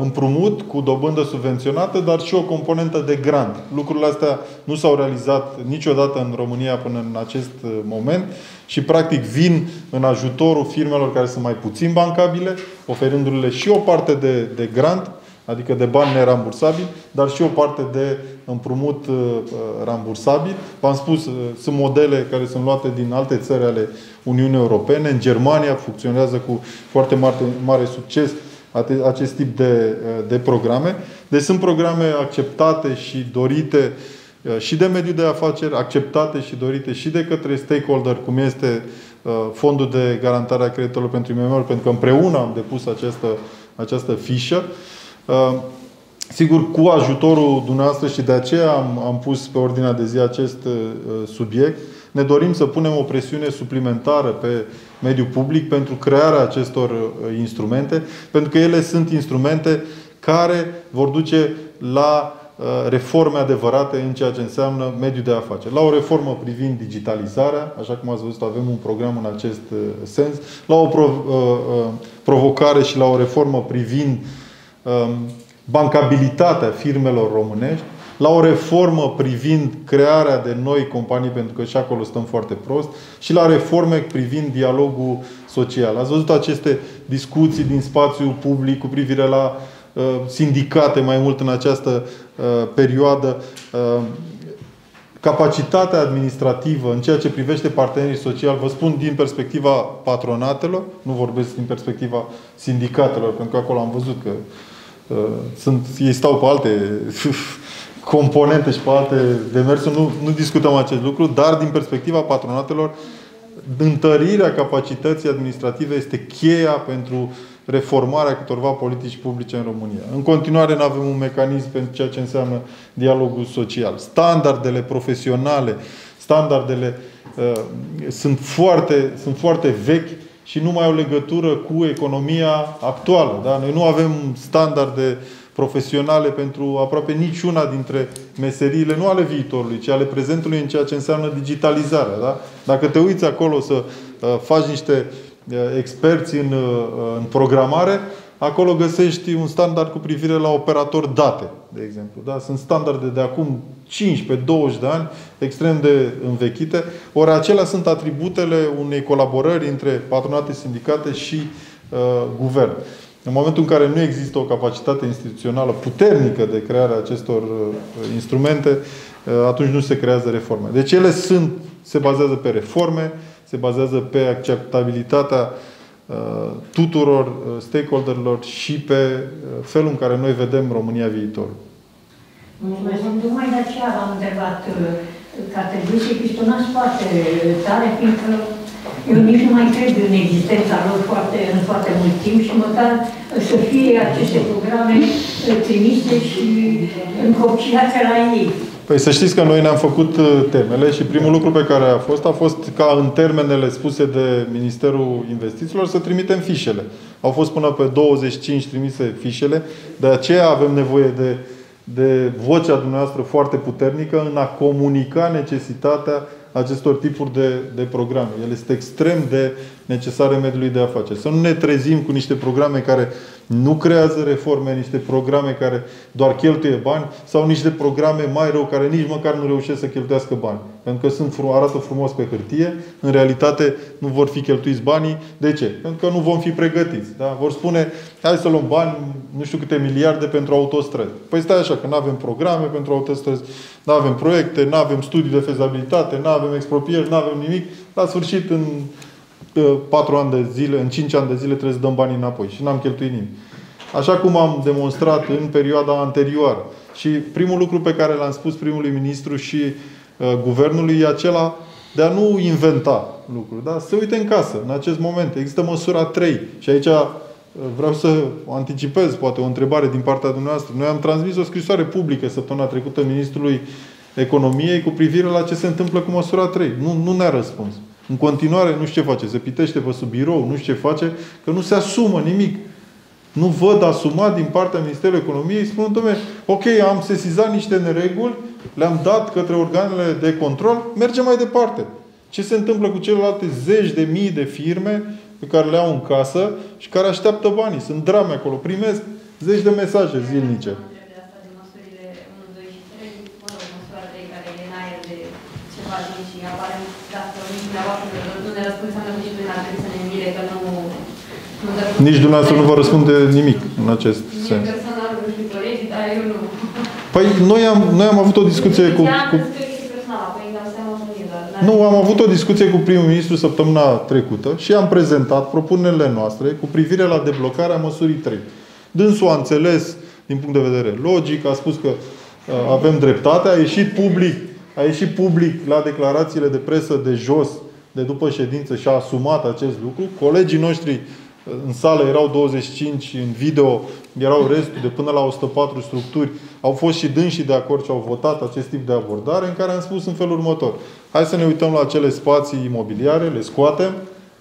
împrumut cu dobândă subvenționată, dar și o componentă de grant. Lucrurile astea nu s-au realizat niciodată în România până în acest uh, moment și practic vin în ajutorul firmelor care sunt mai puțin bancabile, oferindu-le și o parte de, de grant, adică de bani nerambursabili, dar și o parte de împrumut uh, uh, rambursabil. V-am spus, uh, sunt modele care sunt luate din alte țări ale Uniunii Europene. În Germania funcționează cu foarte mare, mare succes acest tip de, de programe. Deci sunt programe acceptate și dorite și de mediul de afaceri, acceptate și dorite și de către stakeholder, cum este Fondul de Garantare a Creditelor pentru imm pentru că împreună am depus această, această fișă. Sigur, cu ajutorul dumneavoastră și de aceea am, am pus pe ordinea de zi acest uh, subiect, ne dorim să punem o presiune suplimentară pe mediul public pentru crearea acestor uh, instrumente, pentru că ele sunt instrumente care vor duce la uh, reforme adevărate în ceea ce înseamnă mediul de afaceri. La o reformă privind digitalizarea, așa cum ați văzut, avem un program în acest uh, sens, la o provocare și la o reformă privind um, bancabilitatea firmelor românești, la o reformă privind crearea de noi companii, pentru că și acolo stăm foarte prost, și la reforme privind dialogul social. Ați văzut aceste discuții din spațiul public cu privire la uh, sindicate mai mult în această uh, perioadă. Uh, capacitatea administrativă în ceea ce privește partenerii sociali, vă spun din perspectiva patronatelor, nu vorbesc din perspectiva sindicatelor, pentru că acolo am văzut că uh, sunt, ei stau pe alte [LAUGHS] componente și pe alte demersuri, nu, nu discutăm acest lucru, dar din perspectiva patronatelor, întărirea capacității administrative este cheia pentru reformarea câtorva politici publice în România. În continuare nu avem un mecanism pentru ceea ce înseamnă dialogul social. Standardele profesionale, standardele uh, sunt, foarte, sunt foarte vechi și nu mai au legătură cu economia actuală. Da? Noi nu avem standarde uh, profesionale pentru aproape niciuna dintre meseriile, nu ale viitorului, ci ale prezentului în ceea ce înseamnă digitalizarea. Da? Dacă te uiți acolo să uh, faci niște uh, experți în, uh, în programare, acolo găsești un standard cu privire la operator date, de exemplu. Da? Sunt standarde de acum 15-20 de ani, extrem de învechite, ori acelea sunt atributele unei colaborări între patronate sindicate și uh, guvern. În momentul în care nu există o capacitate instituțională puternică de crearea acestor uh, instrumente, uh, atunci nu se creează reforme. Deci ele sunt, se bazează pe reforme, se bazează pe acceptabilitatea uh, tuturor stakeholderilor și pe felul în care noi vedem România viitor. Mulțumesc. Tocmai de aceea v-am întrebat că ar trebui să pistonat foarte tare, fiindcă eu nici nu mai cred în existența lor foarte, în foarte mult timp și măcar să fie aceste programe trimise și încopciate la ei. Păi să știți că noi ne-am făcut uh, temele și primul lucru pe care a fost a fost ca în termenele spuse de Ministerul Investițiilor să trimitem fișele. Au fost până pe 25 trimise fișele, de aceea avem nevoie de, de vocea dumneavoastră foarte puternică în a comunica necesitatea acestor tipuri de, de programe. Ele sunt extrem de necesare mediului de afaceri. Să nu ne trezim cu niște programe care nu creează reforme, niște programe care doar cheltuie bani sau niște programe mai rău care nici măcar nu reușesc să cheltuiască bani. Pentru că sunt, arată frumos pe hârtie, în realitate nu vor fi cheltuiți banii. De ce? Pentru că nu vom fi pregătiți. Da? Vor spune, hai să luăm bani, nu știu câte miliarde pentru autostrăzi. Păi stai așa, că nu avem programe pentru autostrăzi, nu avem proiecte, nu avem studii de fezabilitate, nu avem expropieri, nu avem nimic. La sfârșit, în 4 ani de zile, în 5 ani de zile trebuie să dăm banii înapoi și n-am cheltuit nimic. Așa cum am demonstrat în perioada anterioară. Și primul lucru pe care l-am spus primului ministru și uh, guvernului e acela de a nu inventa lucruri. Da? Să uite în casă, în acest moment. Există măsura 3. Și aici uh, vreau să anticipez poate o întrebare din partea dumneavoastră. Noi am transmis o scrisoare publică săptămâna trecută ministrului economiei cu privire la ce se întâmplă cu măsura 3. Nu, nu ne-a răspuns. În continuare nu știu ce face, se pitește pe sub birou, nu știu ce face, că nu se asumă nimic. Nu văd asumat din partea Ministerului Economiei, spun, domnule, ok, am sesizat niște nereguli, le-am dat către organele de control, mergem mai departe. Ce se întâmplă cu celelalte zeci de mii de firme pe care le au în casă și care așteaptă banii? Sunt drame acolo. Primesc zeci de mesaje zilnice. Nici dumneavoastră nu vă răspunde nimic în acest sens. Păi noi am, noi am avut o discuție cu... cu... Nu, am avut o discuție cu primul ministru săptămâna trecută și am prezentat propunerile noastre cu privire la deblocarea măsurii 3. Dânsul a înțeles din punct de vedere logic, a spus că uh, avem dreptate, a ieșit public, a ieșit public la declarațiile de presă de jos, de după ședință și a asumat acest lucru. Colegii noștri uh, în sală erau 25, în video erau restul de până la 104 structuri. Au fost și dânsii de acord și au votat acest tip de abordare în care am spus în felul următor. Hai să ne uităm la acele spații imobiliare, le scoatem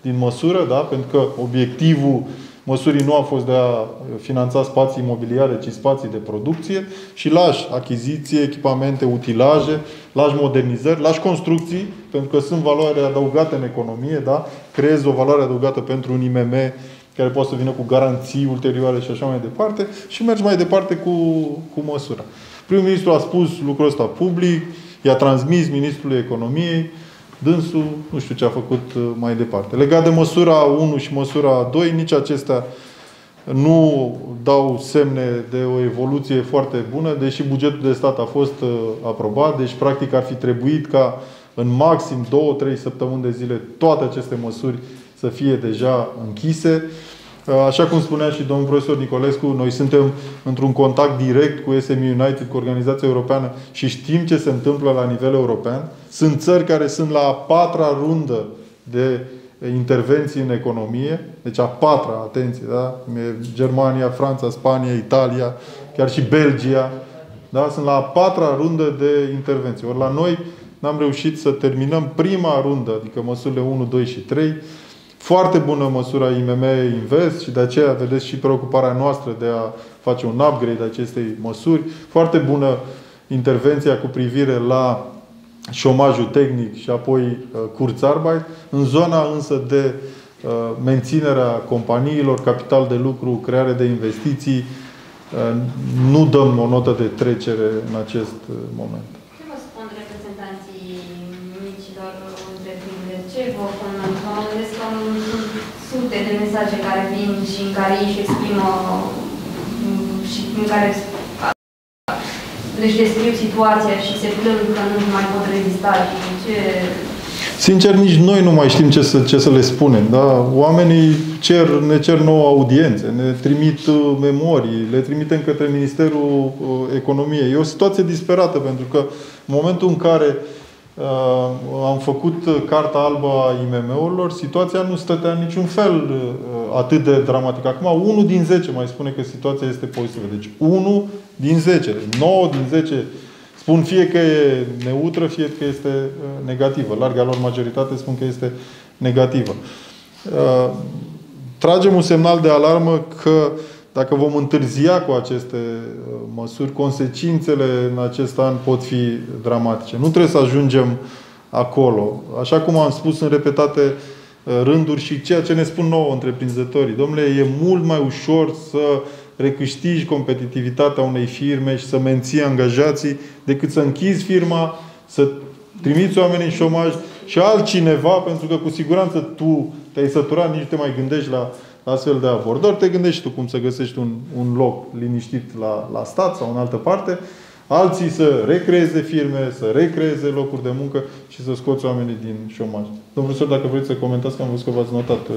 din măsură, da? pentru că obiectivul Măsurii nu a fost de a finanța spații imobiliare, ci spații de producție și lași achiziție, echipamente, utilaje, lași modernizări, lași construcții, pentru că sunt valoare adăugată în economie, da? creezi o valoare adăugată pentru un IMM care poate să vină cu garanții ulterioare și așa mai departe și mergi mai departe cu, cu măsura. Primul ministru a spus lucrul ăsta public, i-a transmis ministrului economiei, Dânsul nu știu ce a făcut uh, mai departe. Legat de măsura 1 și măsura 2, nici acestea nu dau semne de o evoluție foarte bună, deși bugetul de stat a fost uh, aprobat, deci practic ar fi trebuit ca în maxim 2-3 săptămâni de zile toate aceste măsuri să fie deja închise. Uh, așa cum spunea și domnul profesor Nicolescu, noi suntem într-un contact direct cu SME United, cu Organizația Europeană și știm ce se întâmplă la nivel european. Sunt țări care sunt la a patra rundă de intervenții în economie, deci a patra, atenție, da? Germania, Franța, Spania, Italia, chiar și Belgia, da? Sunt la a patra rundă de intervenții. Ori la noi n-am reușit să terminăm prima rundă, adică măsurile 1, 2 și 3, foarte bună măsura IMM Invest și de aceea vedeți și preocuparea noastră de a face un upgrade acestei măsuri. Foarte bună intervenția cu privire la șomajul tehnic și apoi uh, Kurzarbeit. În zona însă de uh, menținerea companiilor, capital de lucru, creare de investiții, uh, nu dăm o notă de trecere în acest moment. Ce vă spun reprezentanții micilor întreprinderi? Ce vor comenta? Mă gândesc că sunt sute de mesaje care vin și în care ei își exprimă și în care își descriu situația și se plâng că nu mai pot rezista și ce... Sincer, nici noi nu mai știm ce să, ce să le spunem. Da? Oamenii cer, ne cer nouă audiențe, ne trimit uh, memorii, le trimitem către Ministerul uh, Economiei. E o situație disperată, pentru că în momentul în care uh, Uh, am făcut Carta Albă a IMM-urilor, situația nu stătea niciun fel uh, atât de dramatică. Acum, unul din 10 mai spune că situația este pozitivă. Deci, unul din 10, 9 din 10 spun fie că e neutră, fie că este uh, negativă. Larga lor majoritate spun că este negativă. Tragem un semnal de alarmă că dacă vom întârzia cu aceste uh, măsuri, consecințele în acest an pot fi dramatice. Nu trebuie să ajungem acolo. Așa cum am spus în repetate uh, rânduri și ceea ce ne spun nouă întreprinzătorii. Domnule, e mult mai ușor să recâștigi competitivitatea unei firme și să menții angajații decât să închizi firma, să trimiți oamenii în șomaj și altcineva, pentru că cu siguranță tu te-ai săturat, nici te mai gândești la astfel de abordări, te gândești tu cum să găsești un, un loc liniștit la, la stat sau în altă parte, alții să recreeze firme, să recreeze locuri de muncă și să scoți oamenii din șomaj. Domnul profesor, dacă vreți să comentați, că am văzut că v-ați notat uh,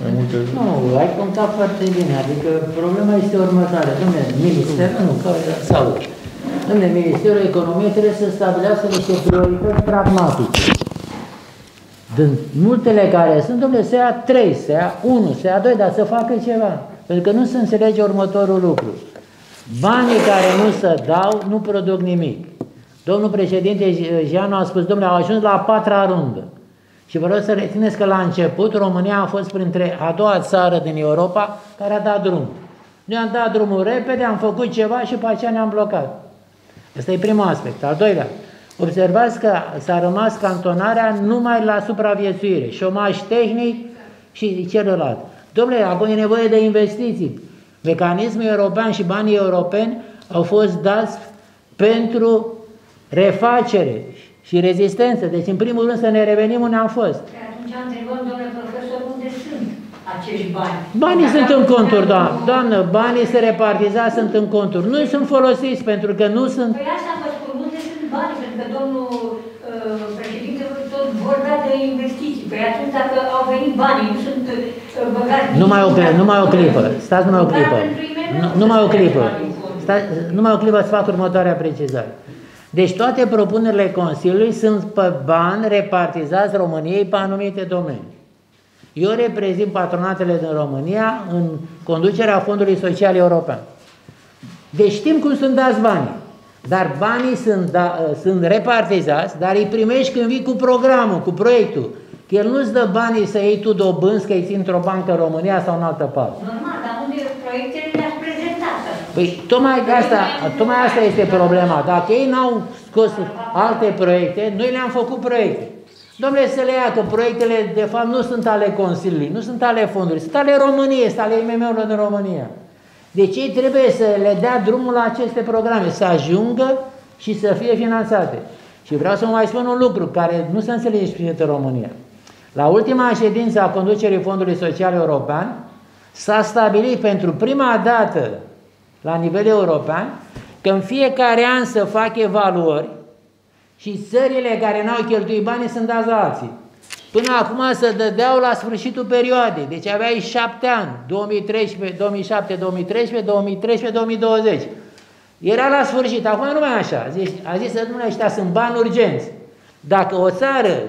mai multe... Nu, ai contat foarte bine. Adică problema este următoare. Domnule, Ministerul, nu, că sau Domnule, Ministerul Economiei trebuie să stabilească niște priorități pragmatice. Din multele care sunt, domnule, să ia trei, să ia unu, să ia doi, dar să facă ceva. Pentru că nu se înțelege următorul lucru. Banii care nu se dau, nu produc nimic. Domnul președinte Jeanu a spus, domnule, au ajuns la a patra rundă. Și vă rog să rețineți că la început România a fost printre a doua țară din Europa care a dat drum. Noi am dat drumul repede, am făcut ceva și pe aceea ne-am blocat. Ăsta e primul aspect. Al doilea, Observați că s-a rămas cantonarea numai la supraviețuire, șomaj tehnic și celălalt. Domnule, acum e nevoie de investiții. Mecanismul european și banii europeni au fost dați pentru refacere și rezistență. Deci, în primul rând, să ne revenim unde am fost. Atunci întrebăm, domnule profesor, unde sunt acești bani? Banii sunt în conturi, doamnă. Doamnă, banii se repartizați, sunt în conturi. Nu sunt folosiți pentru că nu sunt... Păi asta vă spun, unde sunt banii? Pentru că domnul uh, președinte tot vorbea de investiții. Păi atunci dacă au venit banii, nu sunt uh, băgați... Numai o, numai o clipă, stați numai o clipă. Pentru Nu, numai o clipă. Sta, numai o clipă să fac următoarea precizare. Deci toate propunerile Consiliului sunt pe bani repartizați României pe anumite domenii. Eu reprezint patronatele din România în conducerea Fondului Social European. Deci știm cum sunt dați banii. Dar banii sunt, da, sunt repartizați, dar îi primești când vii cu programul, cu proiectul. Că el nu-ți dă banii să iei tu dobânzi, că îi ții într-o bancă în România sau în altă parte. Normal, dar unde proiectele le-ați prezentat? Păi tocmai asta, tocmai asta este problema. Dacă ei n-au scos alte proiecte, noi le-am făcut proiecte. Domnule, să le ia că proiectele de fapt nu sunt ale Consiliului, nu sunt ale fondului, sunt ale României, sunt ale IMM-urilor din România. Deci ei trebuie să le dea drumul la aceste programe, să ajungă și să fie finanțate. Și vreau să vă mai spun un lucru care nu se înțelege în România. La ultima ședință a conducerii Fondului Social European s-a stabilit pentru prima dată la nivel european că în fiecare an să fac evaluări și țările care n-au cheltuit bani sunt dați la alții. Până acum se dădeau la sfârșitul perioadei, deci aveai șapte ani, 2013, 2007, 2013, 2013, 2020. Era la sfârșit, acum nu mai așa. A zis, a zis domnule, ăștia sunt bani urgenți. Dacă o țară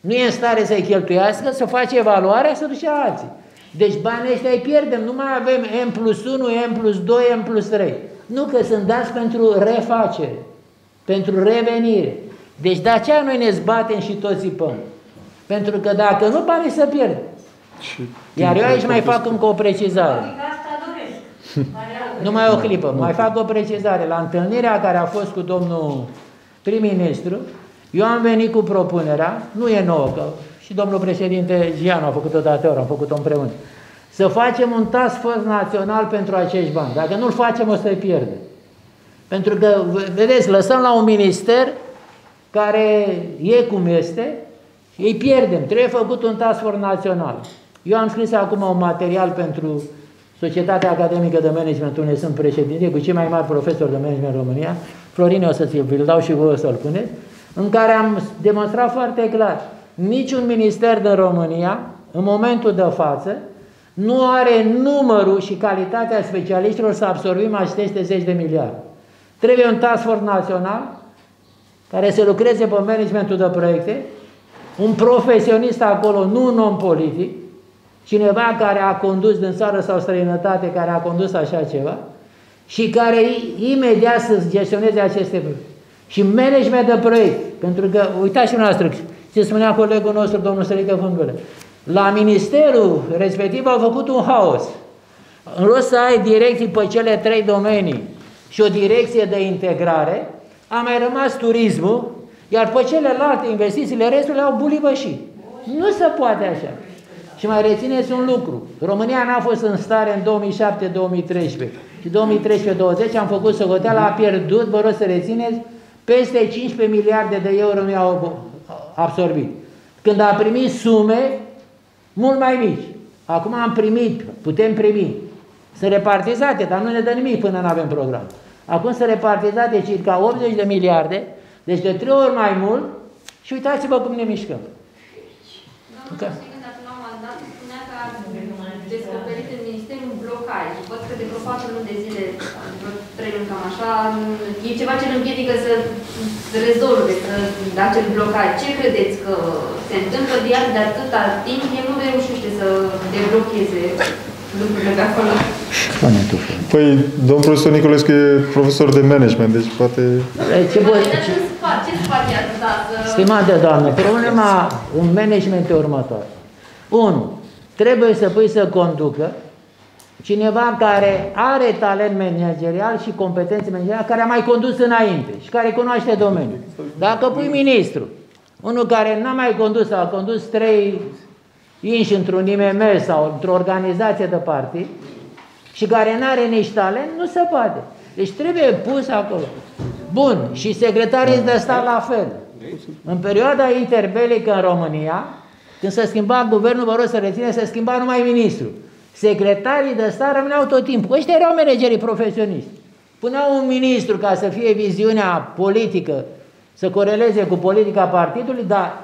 nu e în stare să-i cheltuiască, să face evaluarea, să duce alții. Deci banii ăștia îi pierdem, nu mai avem M plus 1, M plus 2, M plus 3. Nu, că sunt dați pentru refacere, pentru revenire. Deci de aceea noi ne zbatem și toți țipăm. Pentru că dacă nu, banii se pierd. Iar eu aici mai fac încă o precizare. [LAUGHS] Numai o clipă, mai fac o precizare. La întâlnirea care a fost cu domnul prim-ministru, eu am venit cu propunerea, nu e nouă, că și domnul președinte Gianu a făcut-o dată am făcut-o împreună, să facem un task force național pentru acești bani. Dacă nu-l facem, o să-i pierdem. Pentru că, vedeți, lăsăm la un minister care e cum este, îi pierdem. Trebuie făcut un task force național. Eu am scris acum un material pentru Societatea Academică de Management, unde sunt președinte, cu cei mai mari profesori de management în România. Florin, o să vi-l dau și voi să-l puneți în care am demonstrat foarte clar, niciun minister din România, în momentul de față, nu are numărul și calitatea specialiștilor să absorbim aceste zeci de miliarde. Trebuie un task force național care să lucreze pe managementul de proiecte, un profesionist acolo, nu un om politic, cineva care a condus din țară sau străinătate, care a condus așa ceva, și care imediat să gestioneze aceste proiecte și management de proiect. Pentru că, uitați și noastră, ce spunea colegul nostru, domnul Sărică Fângăle, la ministerul respectiv au făcut un haos. În loc să ai direcții pe cele trei domenii și o direcție de integrare, a mai rămas turismul, iar pe celelalte investițiile, restul le-au bulibășit. Nu se poate așa. Și mai rețineți un lucru. România n-a fost în stare în 2007-2013 și 2013-2020 am făcut socoteala, a pierdut, vă rog să rețineți, peste 15 miliarde de euro nu i-au absorbit. Când a primit sume mult mai mici. Acum am primit, putem primi. Sunt repartizate, dar nu ne dă nimic până nu avem program. Acum sunt repartizate circa 80 de miliarde, deci de trei ori mai mult și uitați-vă cum ne mișcăm. Okay descoperit în minister un blocaj. Văd că de vreo patru luni de zile, vreo trei luni cam așa, e ceva ce îl împiedică să rezolve să, acel blocaj. Ce credeți că se întâmplă de iar de atâta timp, el nu reușește să deblocheze lucrurile pe acolo? Spune tu. Păi, domnul profesor Nicolescu e profesor de management, deci poate... Ce, bă, ce, ce spate atâta să... Stimate doamnă, problema un management e următor. 1. Trebuie să pui să conducă cineva care are talent managerial și competențe manageriale, care a mai condus înainte și care cunoaște domeniul. Dacă pui ministru, unul care n-a mai condus sau a condus trei inși într-un IMM sau într-o organizație de partid și care nu are nici talent, nu se poate. Deci trebuie pus acolo. Bun, și secretarii de stat la fel. În perioada interbelică în România, când se schimba guvernul, vă rog să reține, se schimba numai ministru. Secretarii de stat rămâneau tot timpul. Ăștia erau managerii profesioniști. Puneau un ministru ca să fie viziunea politică, să coreleze cu politica partidului, dar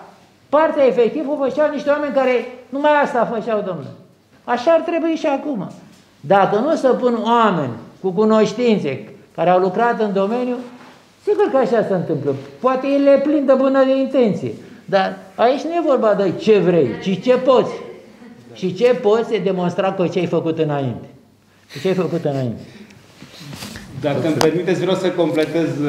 partea efectivă o făceau niște oameni care numai asta făceau, domnule. Așa ar trebui și acum. Dacă nu să pun oameni cu cunoștințe care au lucrat în domeniu, sigur că așa se întâmplă. Poate el e plin de bună de intenție. Dar aici nu e vorba de ce vrei, ci ce poți. Și ce poți e demonstra cu ce ai făcut înainte. Cu ce ai făcut înainte. Dacă îmi permiteți, vreau să completez uh,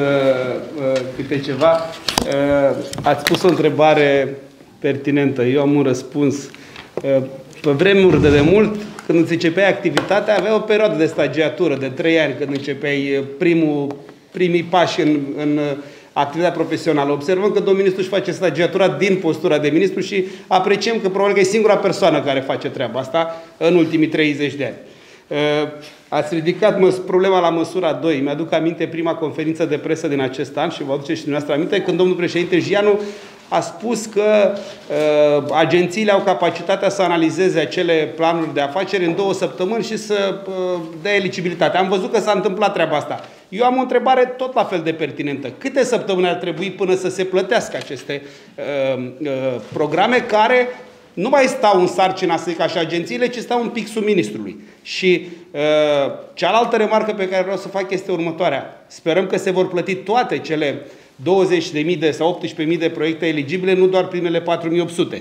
uh, câte ceva. Uh, ați pus o întrebare pertinentă. Eu am un răspuns. Uh, pe vremuri de demult, când îți începeai activitatea, avea o perioadă de stagiatură de trei ani, când începeai uh, primul, primii pași în, în uh, activitatea profesională. Observăm că domnul ministru își face stagiatura din postura de ministru și apreciem că probabil că e singura persoană care face treaba asta în ultimii 30 de ani. Uh, ați ridicat măs- problema la măsura 2. Mi-aduc aminte prima conferință de presă din acest an și vă aduce și dumneavoastră aminte când domnul președinte Gianu a spus că uh, agențiile au capacitatea să analizeze acele planuri de afaceri în două săptămâni și să uh, dea eligibilitate. Am văzut că s-a întâmplat treaba asta. Eu am o întrebare tot la fel de pertinentă. Câte săptămâni ar trebui până să se plătească aceste uh, uh, programe care nu mai stau în sarcina, să zic așa, agențiile, ci stau un pic sub ministrului. Și uh, cealaltă remarcă pe care vreau să fac este următoarea. Sperăm că se vor plăti toate cele 20.000 de sau 18.000 de proiecte eligibile, nu doar primele 4.800.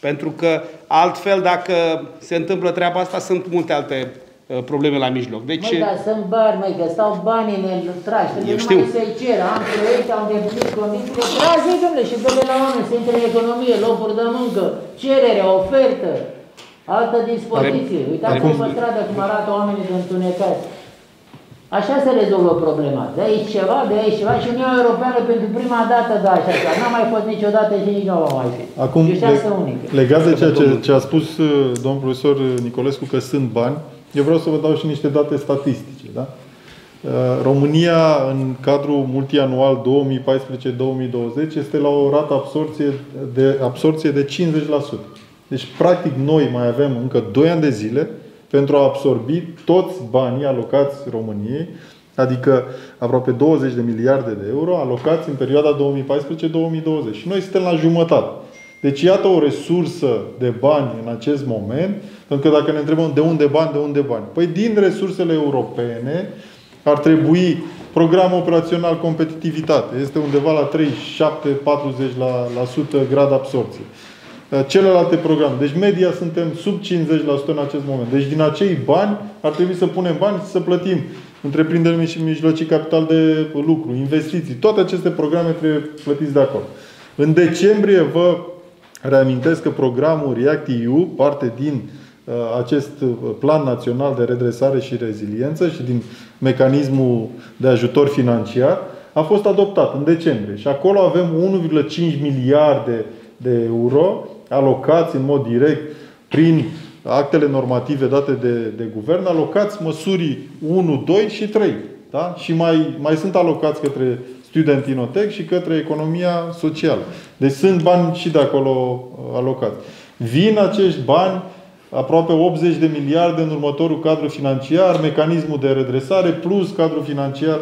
Pentru că altfel, dacă se întâmplă treaba asta, sunt multe alte uh, probleme la mijloc. Deci, Măi, dar sunt bani, măi, că stau banii în trași, Eu trebuie știu. numai să-i cer, am proiecte, am îndeplinit condițiile, trage, domnule, și dă la oameni, să intre în economie, locuri de muncă, cerere, ofertă, altă dispoziție. Uitați-vă Acum- pe stradă cum arată oamenii de întunecați. Așa se rezolvă problema. De aici ceva, de aici ceva și Uniunea Europeană pentru prima dată da așa ceva. N-a mai fost niciodată și nici nu va mai fi. Acum, e o șansă le- unică. legat de ceea ce, Domnul. ce a spus uh, domnul profesor Nicolescu că sunt bani, eu vreau să vă dau și niște date statistice. Da? Uh, România, în cadrul multianual 2014-2020, este la o rată absorție de, absorție de 50%. Deci, practic, noi mai avem încă 2 ani de zile pentru a absorbi toți banii alocați României, adică aproape 20 de miliarde de euro alocați în perioada 2014-2020. Și noi suntem la jumătate. Deci iată o resursă de bani în acest moment, pentru că dacă ne întrebăm de unde bani, de unde bani? Păi din resursele europene ar trebui programul operațional competitivitate. Este undeva la 37-40% la, la sută grad absorție. Celelalte programe. Deci media suntem sub 50% în acest moment. Deci din acei bani ar trebui să punem bani și să plătim întreprinderi mici și mijlocii, capital de lucru, investiții. Toate aceste programe trebuie plătiți de acolo. În decembrie vă reamintesc că programul REACT-EU, parte din uh, acest uh, plan național de redresare și reziliență și din mecanismul de ajutor financiar, a fost adoptat în decembrie. Și acolo avem 1,5 miliarde de euro alocați în mod direct prin actele normative date de, de guvern, alocați măsurii 1, 2 și 3. Da? Și mai, mai sunt alocați către Student Inotech și către economia socială. Deci sunt bani și de acolo uh, alocați. Vin acești bani, aproape 80 de miliarde în următorul cadru financiar, mecanismul de redresare plus cadru financiar,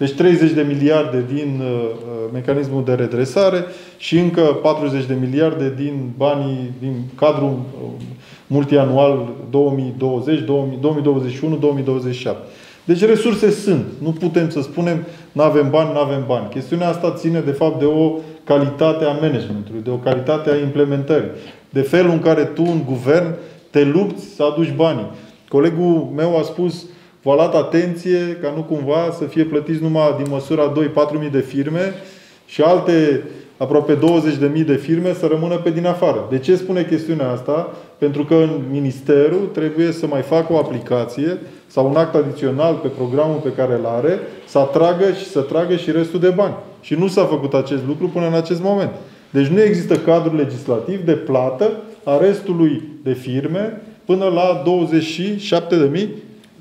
deci 30 de miliarde din uh, uh, mecanismul de redresare și încă 40 de miliarde din banii din cadrul uh, multianual 2020, 2021, 2027. Deci resurse sunt. Nu putem să spunem nu avem bani, nu avem bani. Chestiunea asta ține de fapt de o calitate a managementului, de o calitate a implementării, de felul în care tu în guvern te lupți să aduci banii. Colegul meu a spus, v-a luat atenție ca nu cumva să fie plătiți numai din măsura 2-4.000 de firme și alte aproape 20.000 de firme să rămână pe din afară. De ce spune chestiunea asta? Pentru că în ministerul trebuie să mai facă o aplicație sau un act adițional pe programul pe care îl are, să atragă și să tragă și restul de bani. Și nu s-a făcut acest lucru până în acest moment. Deci nu există cadru legislativ de plată a restului de firme până la 27.000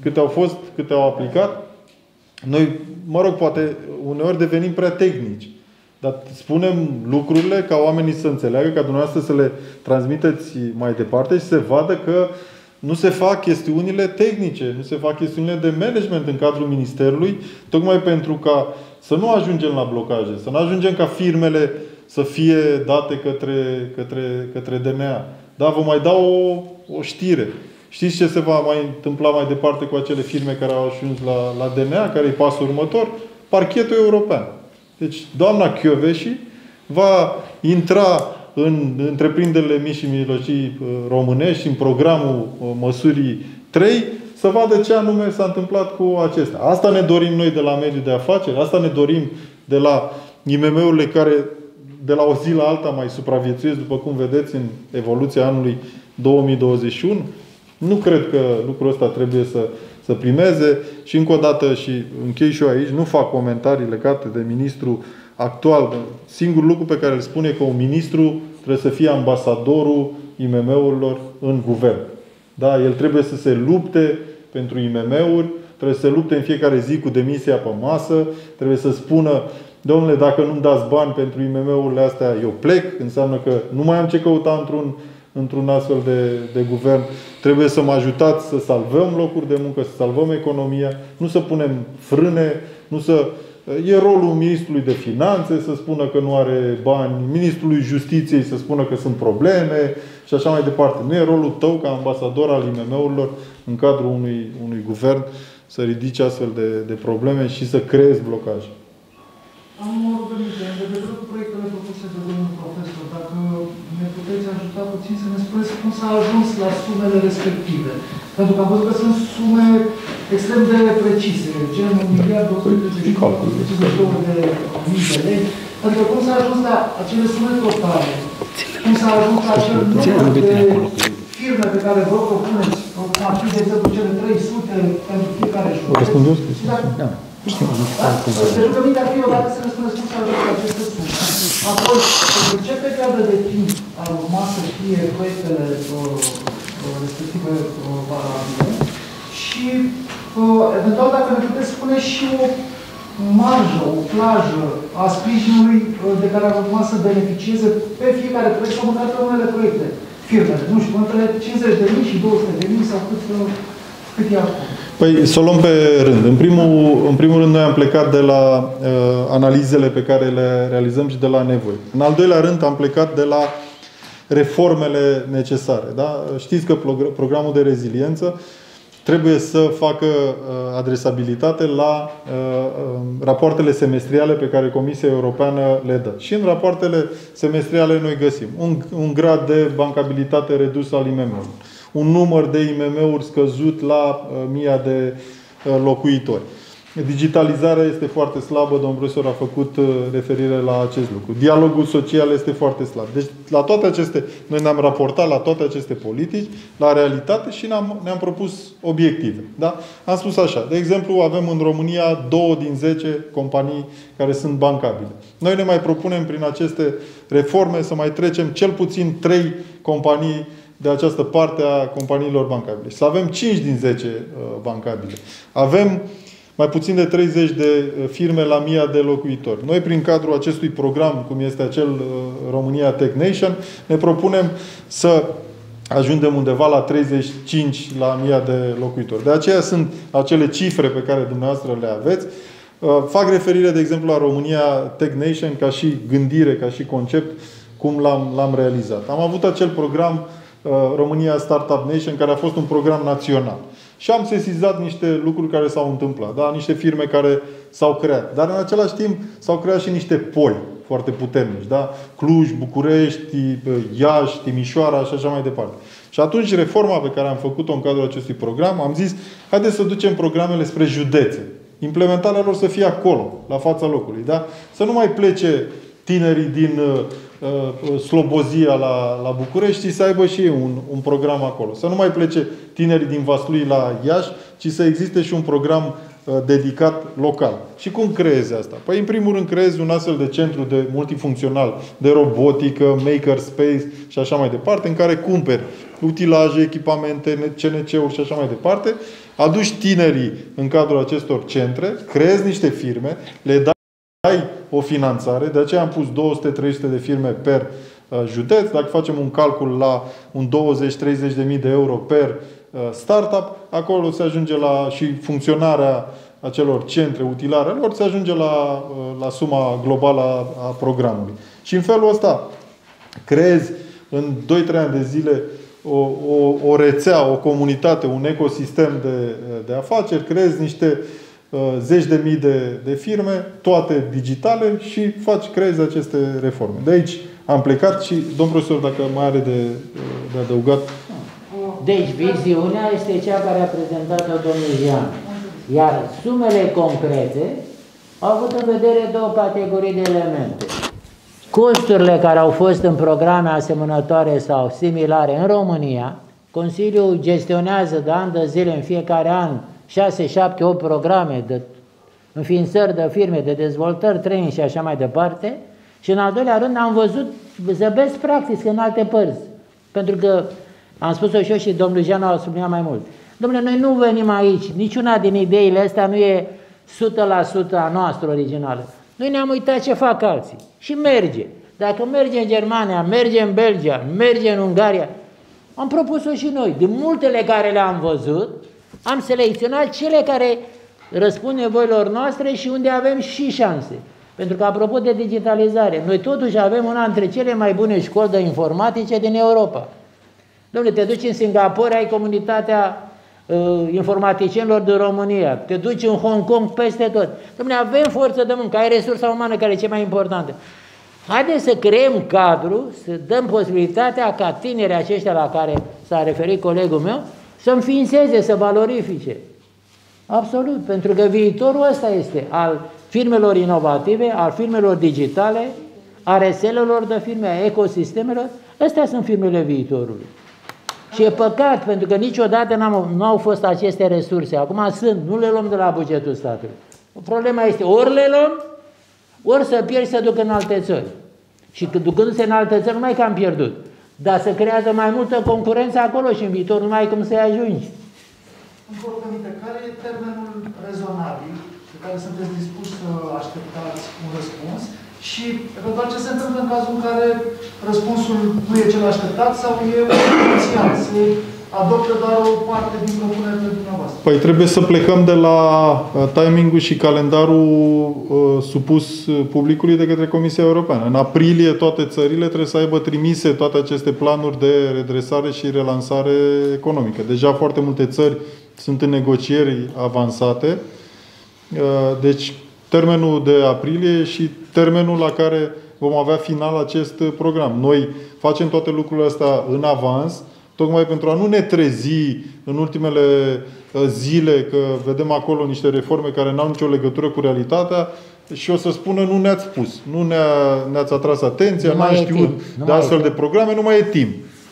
câte au fost, câte au aplicat. Noi, mă rog, poate uneori devenim prea tehnici. Dar spunem lucrurile ca oamenii să înțeleagă, ca dumneavoastră să le transmiteți mai departe și să vadă că nu se fac chestiunile tehnice, nu se fac chestiunile de management în cadrul Ministerului, tocmai pentru ca să nu ajungem la blocaje, să nu ajungem ca firmele să fie date către, către, către DNA. Da, vă mai dau o, o știre. Știți ce se va mai întâmpla mai departe cu acele firme care au ajuns la, la DNA, care e pasul următor? Parchetul european. Deci, doamna Chioveși va intra în întreprinderile mici și mijlocii uh, românești, în programul uh, măsurii 3, să vadă ce anume s-a întâmplat cu acestea. Asta ne dorim noi de la mediul de afaceri, asta ne dorim de la IMM-urile care de la o zi la alta mai supraviețuiesc, după cum vedeți în evoluția anului 2021. Nu cred că lucrul ăsta trebuie să, să primeze și încă o dată și închei și eu aici, nu fac comentarii legate de ministrul actual. Singurul lucru pe care îl spune că un ministru trebuie să fie ambasadorul IMM-urilor în guvern. Da? El trebuie să se lupte pentru IMM-uri, trebuie să se lupte în fiecare zi cu demisia pe masă, trebuie să spună Domnule, dacă nu-mi dați bani pentru IMM-urile astea, eu plec. Înseamnă că nu mai am ce căuta într-un, într-un astfel de, de guvern. Trebuie să mă ajutați să salvăm locuri de muncă, să salvăm economia, nu să punem frâne, nu să... E rolul ministrului de finanțe să spună că nu are bani, ministrului justiției să spună că sunt probleme și așa mai departe. Nu e rolul tău ca ambasador al IMM-urilor în cadrul unui, unui guvern să ridici astfel de, de probleme și să creezi blocaje. Am o rugăminte în legătură cu proiectele propuse de domnul profesor. Dacă ne puteți ajuta puțin să ne spuneți cum s-a ajuns la sumele respective. Pentru că am văzut că sunt sume extrem de precise, gen 1 miliard 232 de mii de lei. Adică cum s-a ajuns la acele sume totale? Cum s-a ajuns la acel număr de firme pe care vă propuneți, cum ar fi, de exemplu, cele 300 pentru fiecare școală? Răspundeți? Da. Deci rugămintea ar fi odată să ne spuneți cum s-a ajuns la aceste sume. Apoi, pentru ce perioadă de timp ar urma să fie proiectele respective valabile și eventual dacă ne puteți spune și o marjă, o plajă a sprijinului de care ar urma să beneficieze pe fiecare proiect sau măcar pe unele proiecte, firmele, nu știu, între 50.000 și 200.000 sau cât, cât e acum. Păi să o luăm pe rând. În primul, în primul rând, noi am plecat de la uh, analizele pe care le realizăm și de la nevoi. În al doilea rând, am plecat de la reformele necesare. Da? Știți că programul de reziliență trebuie să facă uh, adresabilitate la uh, uh, rapoartele semestriale pe care Comisia Europeană le dă. Și în rapoartele semestriale noi găsim un, un grad de bancabilitate redus al IMM-urilor un număr de IMM-uri scăzut la uh, mia de uh, locuitori. Digitalizarea este foarte slabă, domnul profesor a făcut uh, referire la acest lucru. Dialogul social este foarte slab. Deci, la toate aceste, noi ne-am raportat la toate aceste politici, la realitate și ne-am, ne-am propus obiective. Da? Am spus așa, de exemplu, avem în România două din 10 companii care sunt bancabile. Noi ne mai propunem prin aceste reforme să mai trecem cel puțin trei companii de această parte a companiilor bancabile. Să avem 5 din 10 uh, bancabile. Avem mai puțin de 30 de uh, firme la mia de locuitori. Noi, prin cadrul acestui program, cum este acel uh, România Tech Nation, ne propunem să ajungem undeva la 35 la mia de locuitori. De aceea sunt acele cifre pe care dumneavoastră le aveți. Fac referire, de exemplu, la România Tech Nation ca și gândire, ca și concept, cum l-am, l-am realizat. Am avut acel program Uh, România Startup Nation, care a fost un program național. Și am sesizat niște lucruri care s-au întâmplat, da? niște firme care s-au creat. Dar în același timp s-au creat și niște poli foarte puternici. Da? Cluj, București, uh, Iași, Timișoara și așa mai departe. Și atunci reforma pe care am făcut-o în cadrul acestui program, am zis, haideți să ducem programele spre județe. Implementarea lor să fie acolo, la fața locului. Da? Să nu mai plece tinerii din uh, uh, Slobozia la, la București și să aibă și ei un, un program acolo. Să nu mai plece tinerii din Vaslui la Iași, ci să existe și un program uh, dedicat local. Și cum creezi asta? Păi, în primul rând, creezi un astfel de centru de multifuncțional, de robotică, maker space și așa mai departe, în care cumperi utilaje, echipamente, CNC-uri și așa mai departe, aduci tinerii în cadrul acestor centre, creezi niște firme, le dai ai o finanțare, de aceea am pus 200-300 de firme per uh, județ. Dacă facem un calcul la un 20-30 de mii de euro per uh, startup, acolo se ajunge la și funcționarea acelor centre utilare lor, se ajunge la, uh, la suma globală a, a programului. Și în felul ăsta creezi în 2-3 ani de zile o, o, o rețea, o comunitate, un ecosistem de, de afaceri, creezi niște uh, zeci de mii de, de firme, toate digitale și faci, creezi aceste reforme. De aici am plecat și, domnul profesor, dacă mai are de, de adăugat. Deci, viziunea este cea care a prezentat-o domnul Jean. Iar sumele concrete au avut în vedere două categorii de elemente. Costurile care au fost în programe asemănătoare sau similare în România, Consiliul gestionează de ani de zile în fiecare an 6, 7, 8 programe de înființări de firme, de dezvoltări, training și așa mai departe. Și în al doilea rând am văzut the best practice în alte părți. Pentru că am spus-o și eu și domnul Jean a subliniat mai mult. Domnule, noi nu venim aici, niciuna din ideile astea nu e 100% a noastră originală. Noi ne-am uitat ce fac alții și merge. Dacă merge în Germania, merge în Belgia, merge în Ungaria, am propus-o și noi. Din multele care le-am văzut, am selecționat cele care răspund nevoilor noastre și unde avem și șanse. Pentru că, apropo de digitalizare, noi totuși avem una dintre cele mai bune școli de informatice din Europa. Domnule, te duci în Singapore, ai comunitatea uh, informaticienilor din România, te duci în Hong Kong, peste tot. Domnule, avem forță de muncă, ai resursa umană care e cea mai importantă. Haideți să creăm cadru, să dăm posibilitatea ca tinerii aceștia la care s-a referit colegul meu, să înființeze, să valorifice. Absolut, pentru că viitorul ăsta este al firmelor inovative, al firmelor digitale, a rețelelor de firme, a ecosistemelor. Astea sunt firmele viitorului. Și e păcat, pentru că niciodată nu au fost aceste resurse. Acum sunt, nu le luăm de la bugetul statului. Problema este ori le luăm, ori să pierzi să duc în alte țări. Și ducându-se în alte țări, nu mai că am pierdut. Dar se creează mai multă concurență acolo și în viitor nu mai ai cum să-i ajungi. Încă o care e termenul rezonabil pe care sunteți dispuși să așteptați un răspuns și eventual ce se întâmplă în cazul în care răspunsul nu e cel așteptat sau e inițial, [COUGHS] se adoptă doar o parte din propunerile dumneavoastră. Păi trebuie să plecăm de la uh, timingul și calendarul uh, supus uh, publicului de către Comisia Europeană. În aprilie toate țările trebuie să aibă trimise toate aceste planuri de redresare și relansare economică. Deja foarte multe țări sunt în negocieri avansate. Uh, deci termenul de aprilie și termenul la care vom avea final acest program. Noi facem toate lucrurile astea în avans, tocmai pentru a nu ne trezi în ultimele uh, zile că vedem acolo niște reforme care n-au nicio legătură cu realitatea și o să spună nu ne-ați spus, nu ne-a, ne-ați atras atenția, nu am știut de astfel de programe, nu mai e timp.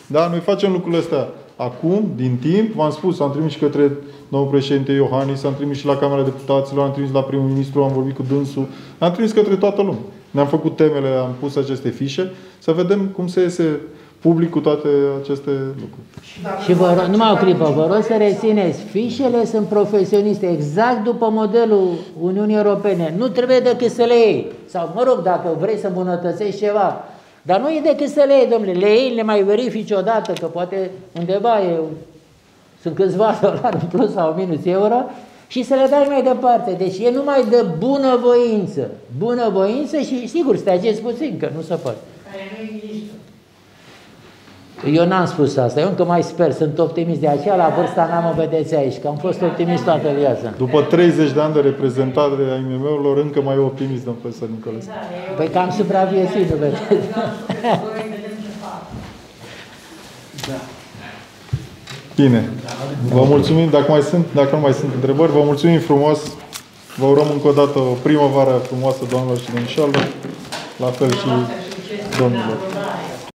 Da? Noi facem lucrurile astea acum, din timp, v-am spus, am trimis și către domnul președinte Iohannis, am trimis și la Camera Deputaților, am trimis la primul ministru, am vorbit cu dânsul, am trimis către toată lumea. Ne-am făcut temele, am pus aceste fișe, să vedem cum se iese public cu toate aceste lucruri. Și vă rog, numai o clipă, vă rog să rețineți, fișele sunt profesioniste, exact după modelul Uniunii Europene. Nu trebuie decât să le iei. Sau, mă rog, dacă vrei să îmbunătățești ceva, dar nu e decât să le iei, domnule, le iei, le mai verifici odată, că poate undeva e sunt câțiva [LAUGHS] dolari în plus sau minus euro și să le dai mai departe. Deci e numai de bunăvoință. Bunăvoință și sigur, stageți puțin, că nu se poate. Care nu există. Eu n-am spus asta, eu încă mai sper, sunt optimist de aceea, la vârsta n-am o vedeți aici, că am fost optimist toată viața. După 30 de ani de reprezentare a IMM-urilor, încă mai optimist, domnul profesor Nicolescu. Păi că am supraviețuit, nu vedeți. Da. Bine. Vă mulțumim. Dacă, mai sunt, dacă nu mai sunt întrebări, vă mulțumim frumos. Vă urăm încă o dată o primăvară frumoasă, doamnelor și domnișoarelor. La fel și domnilor.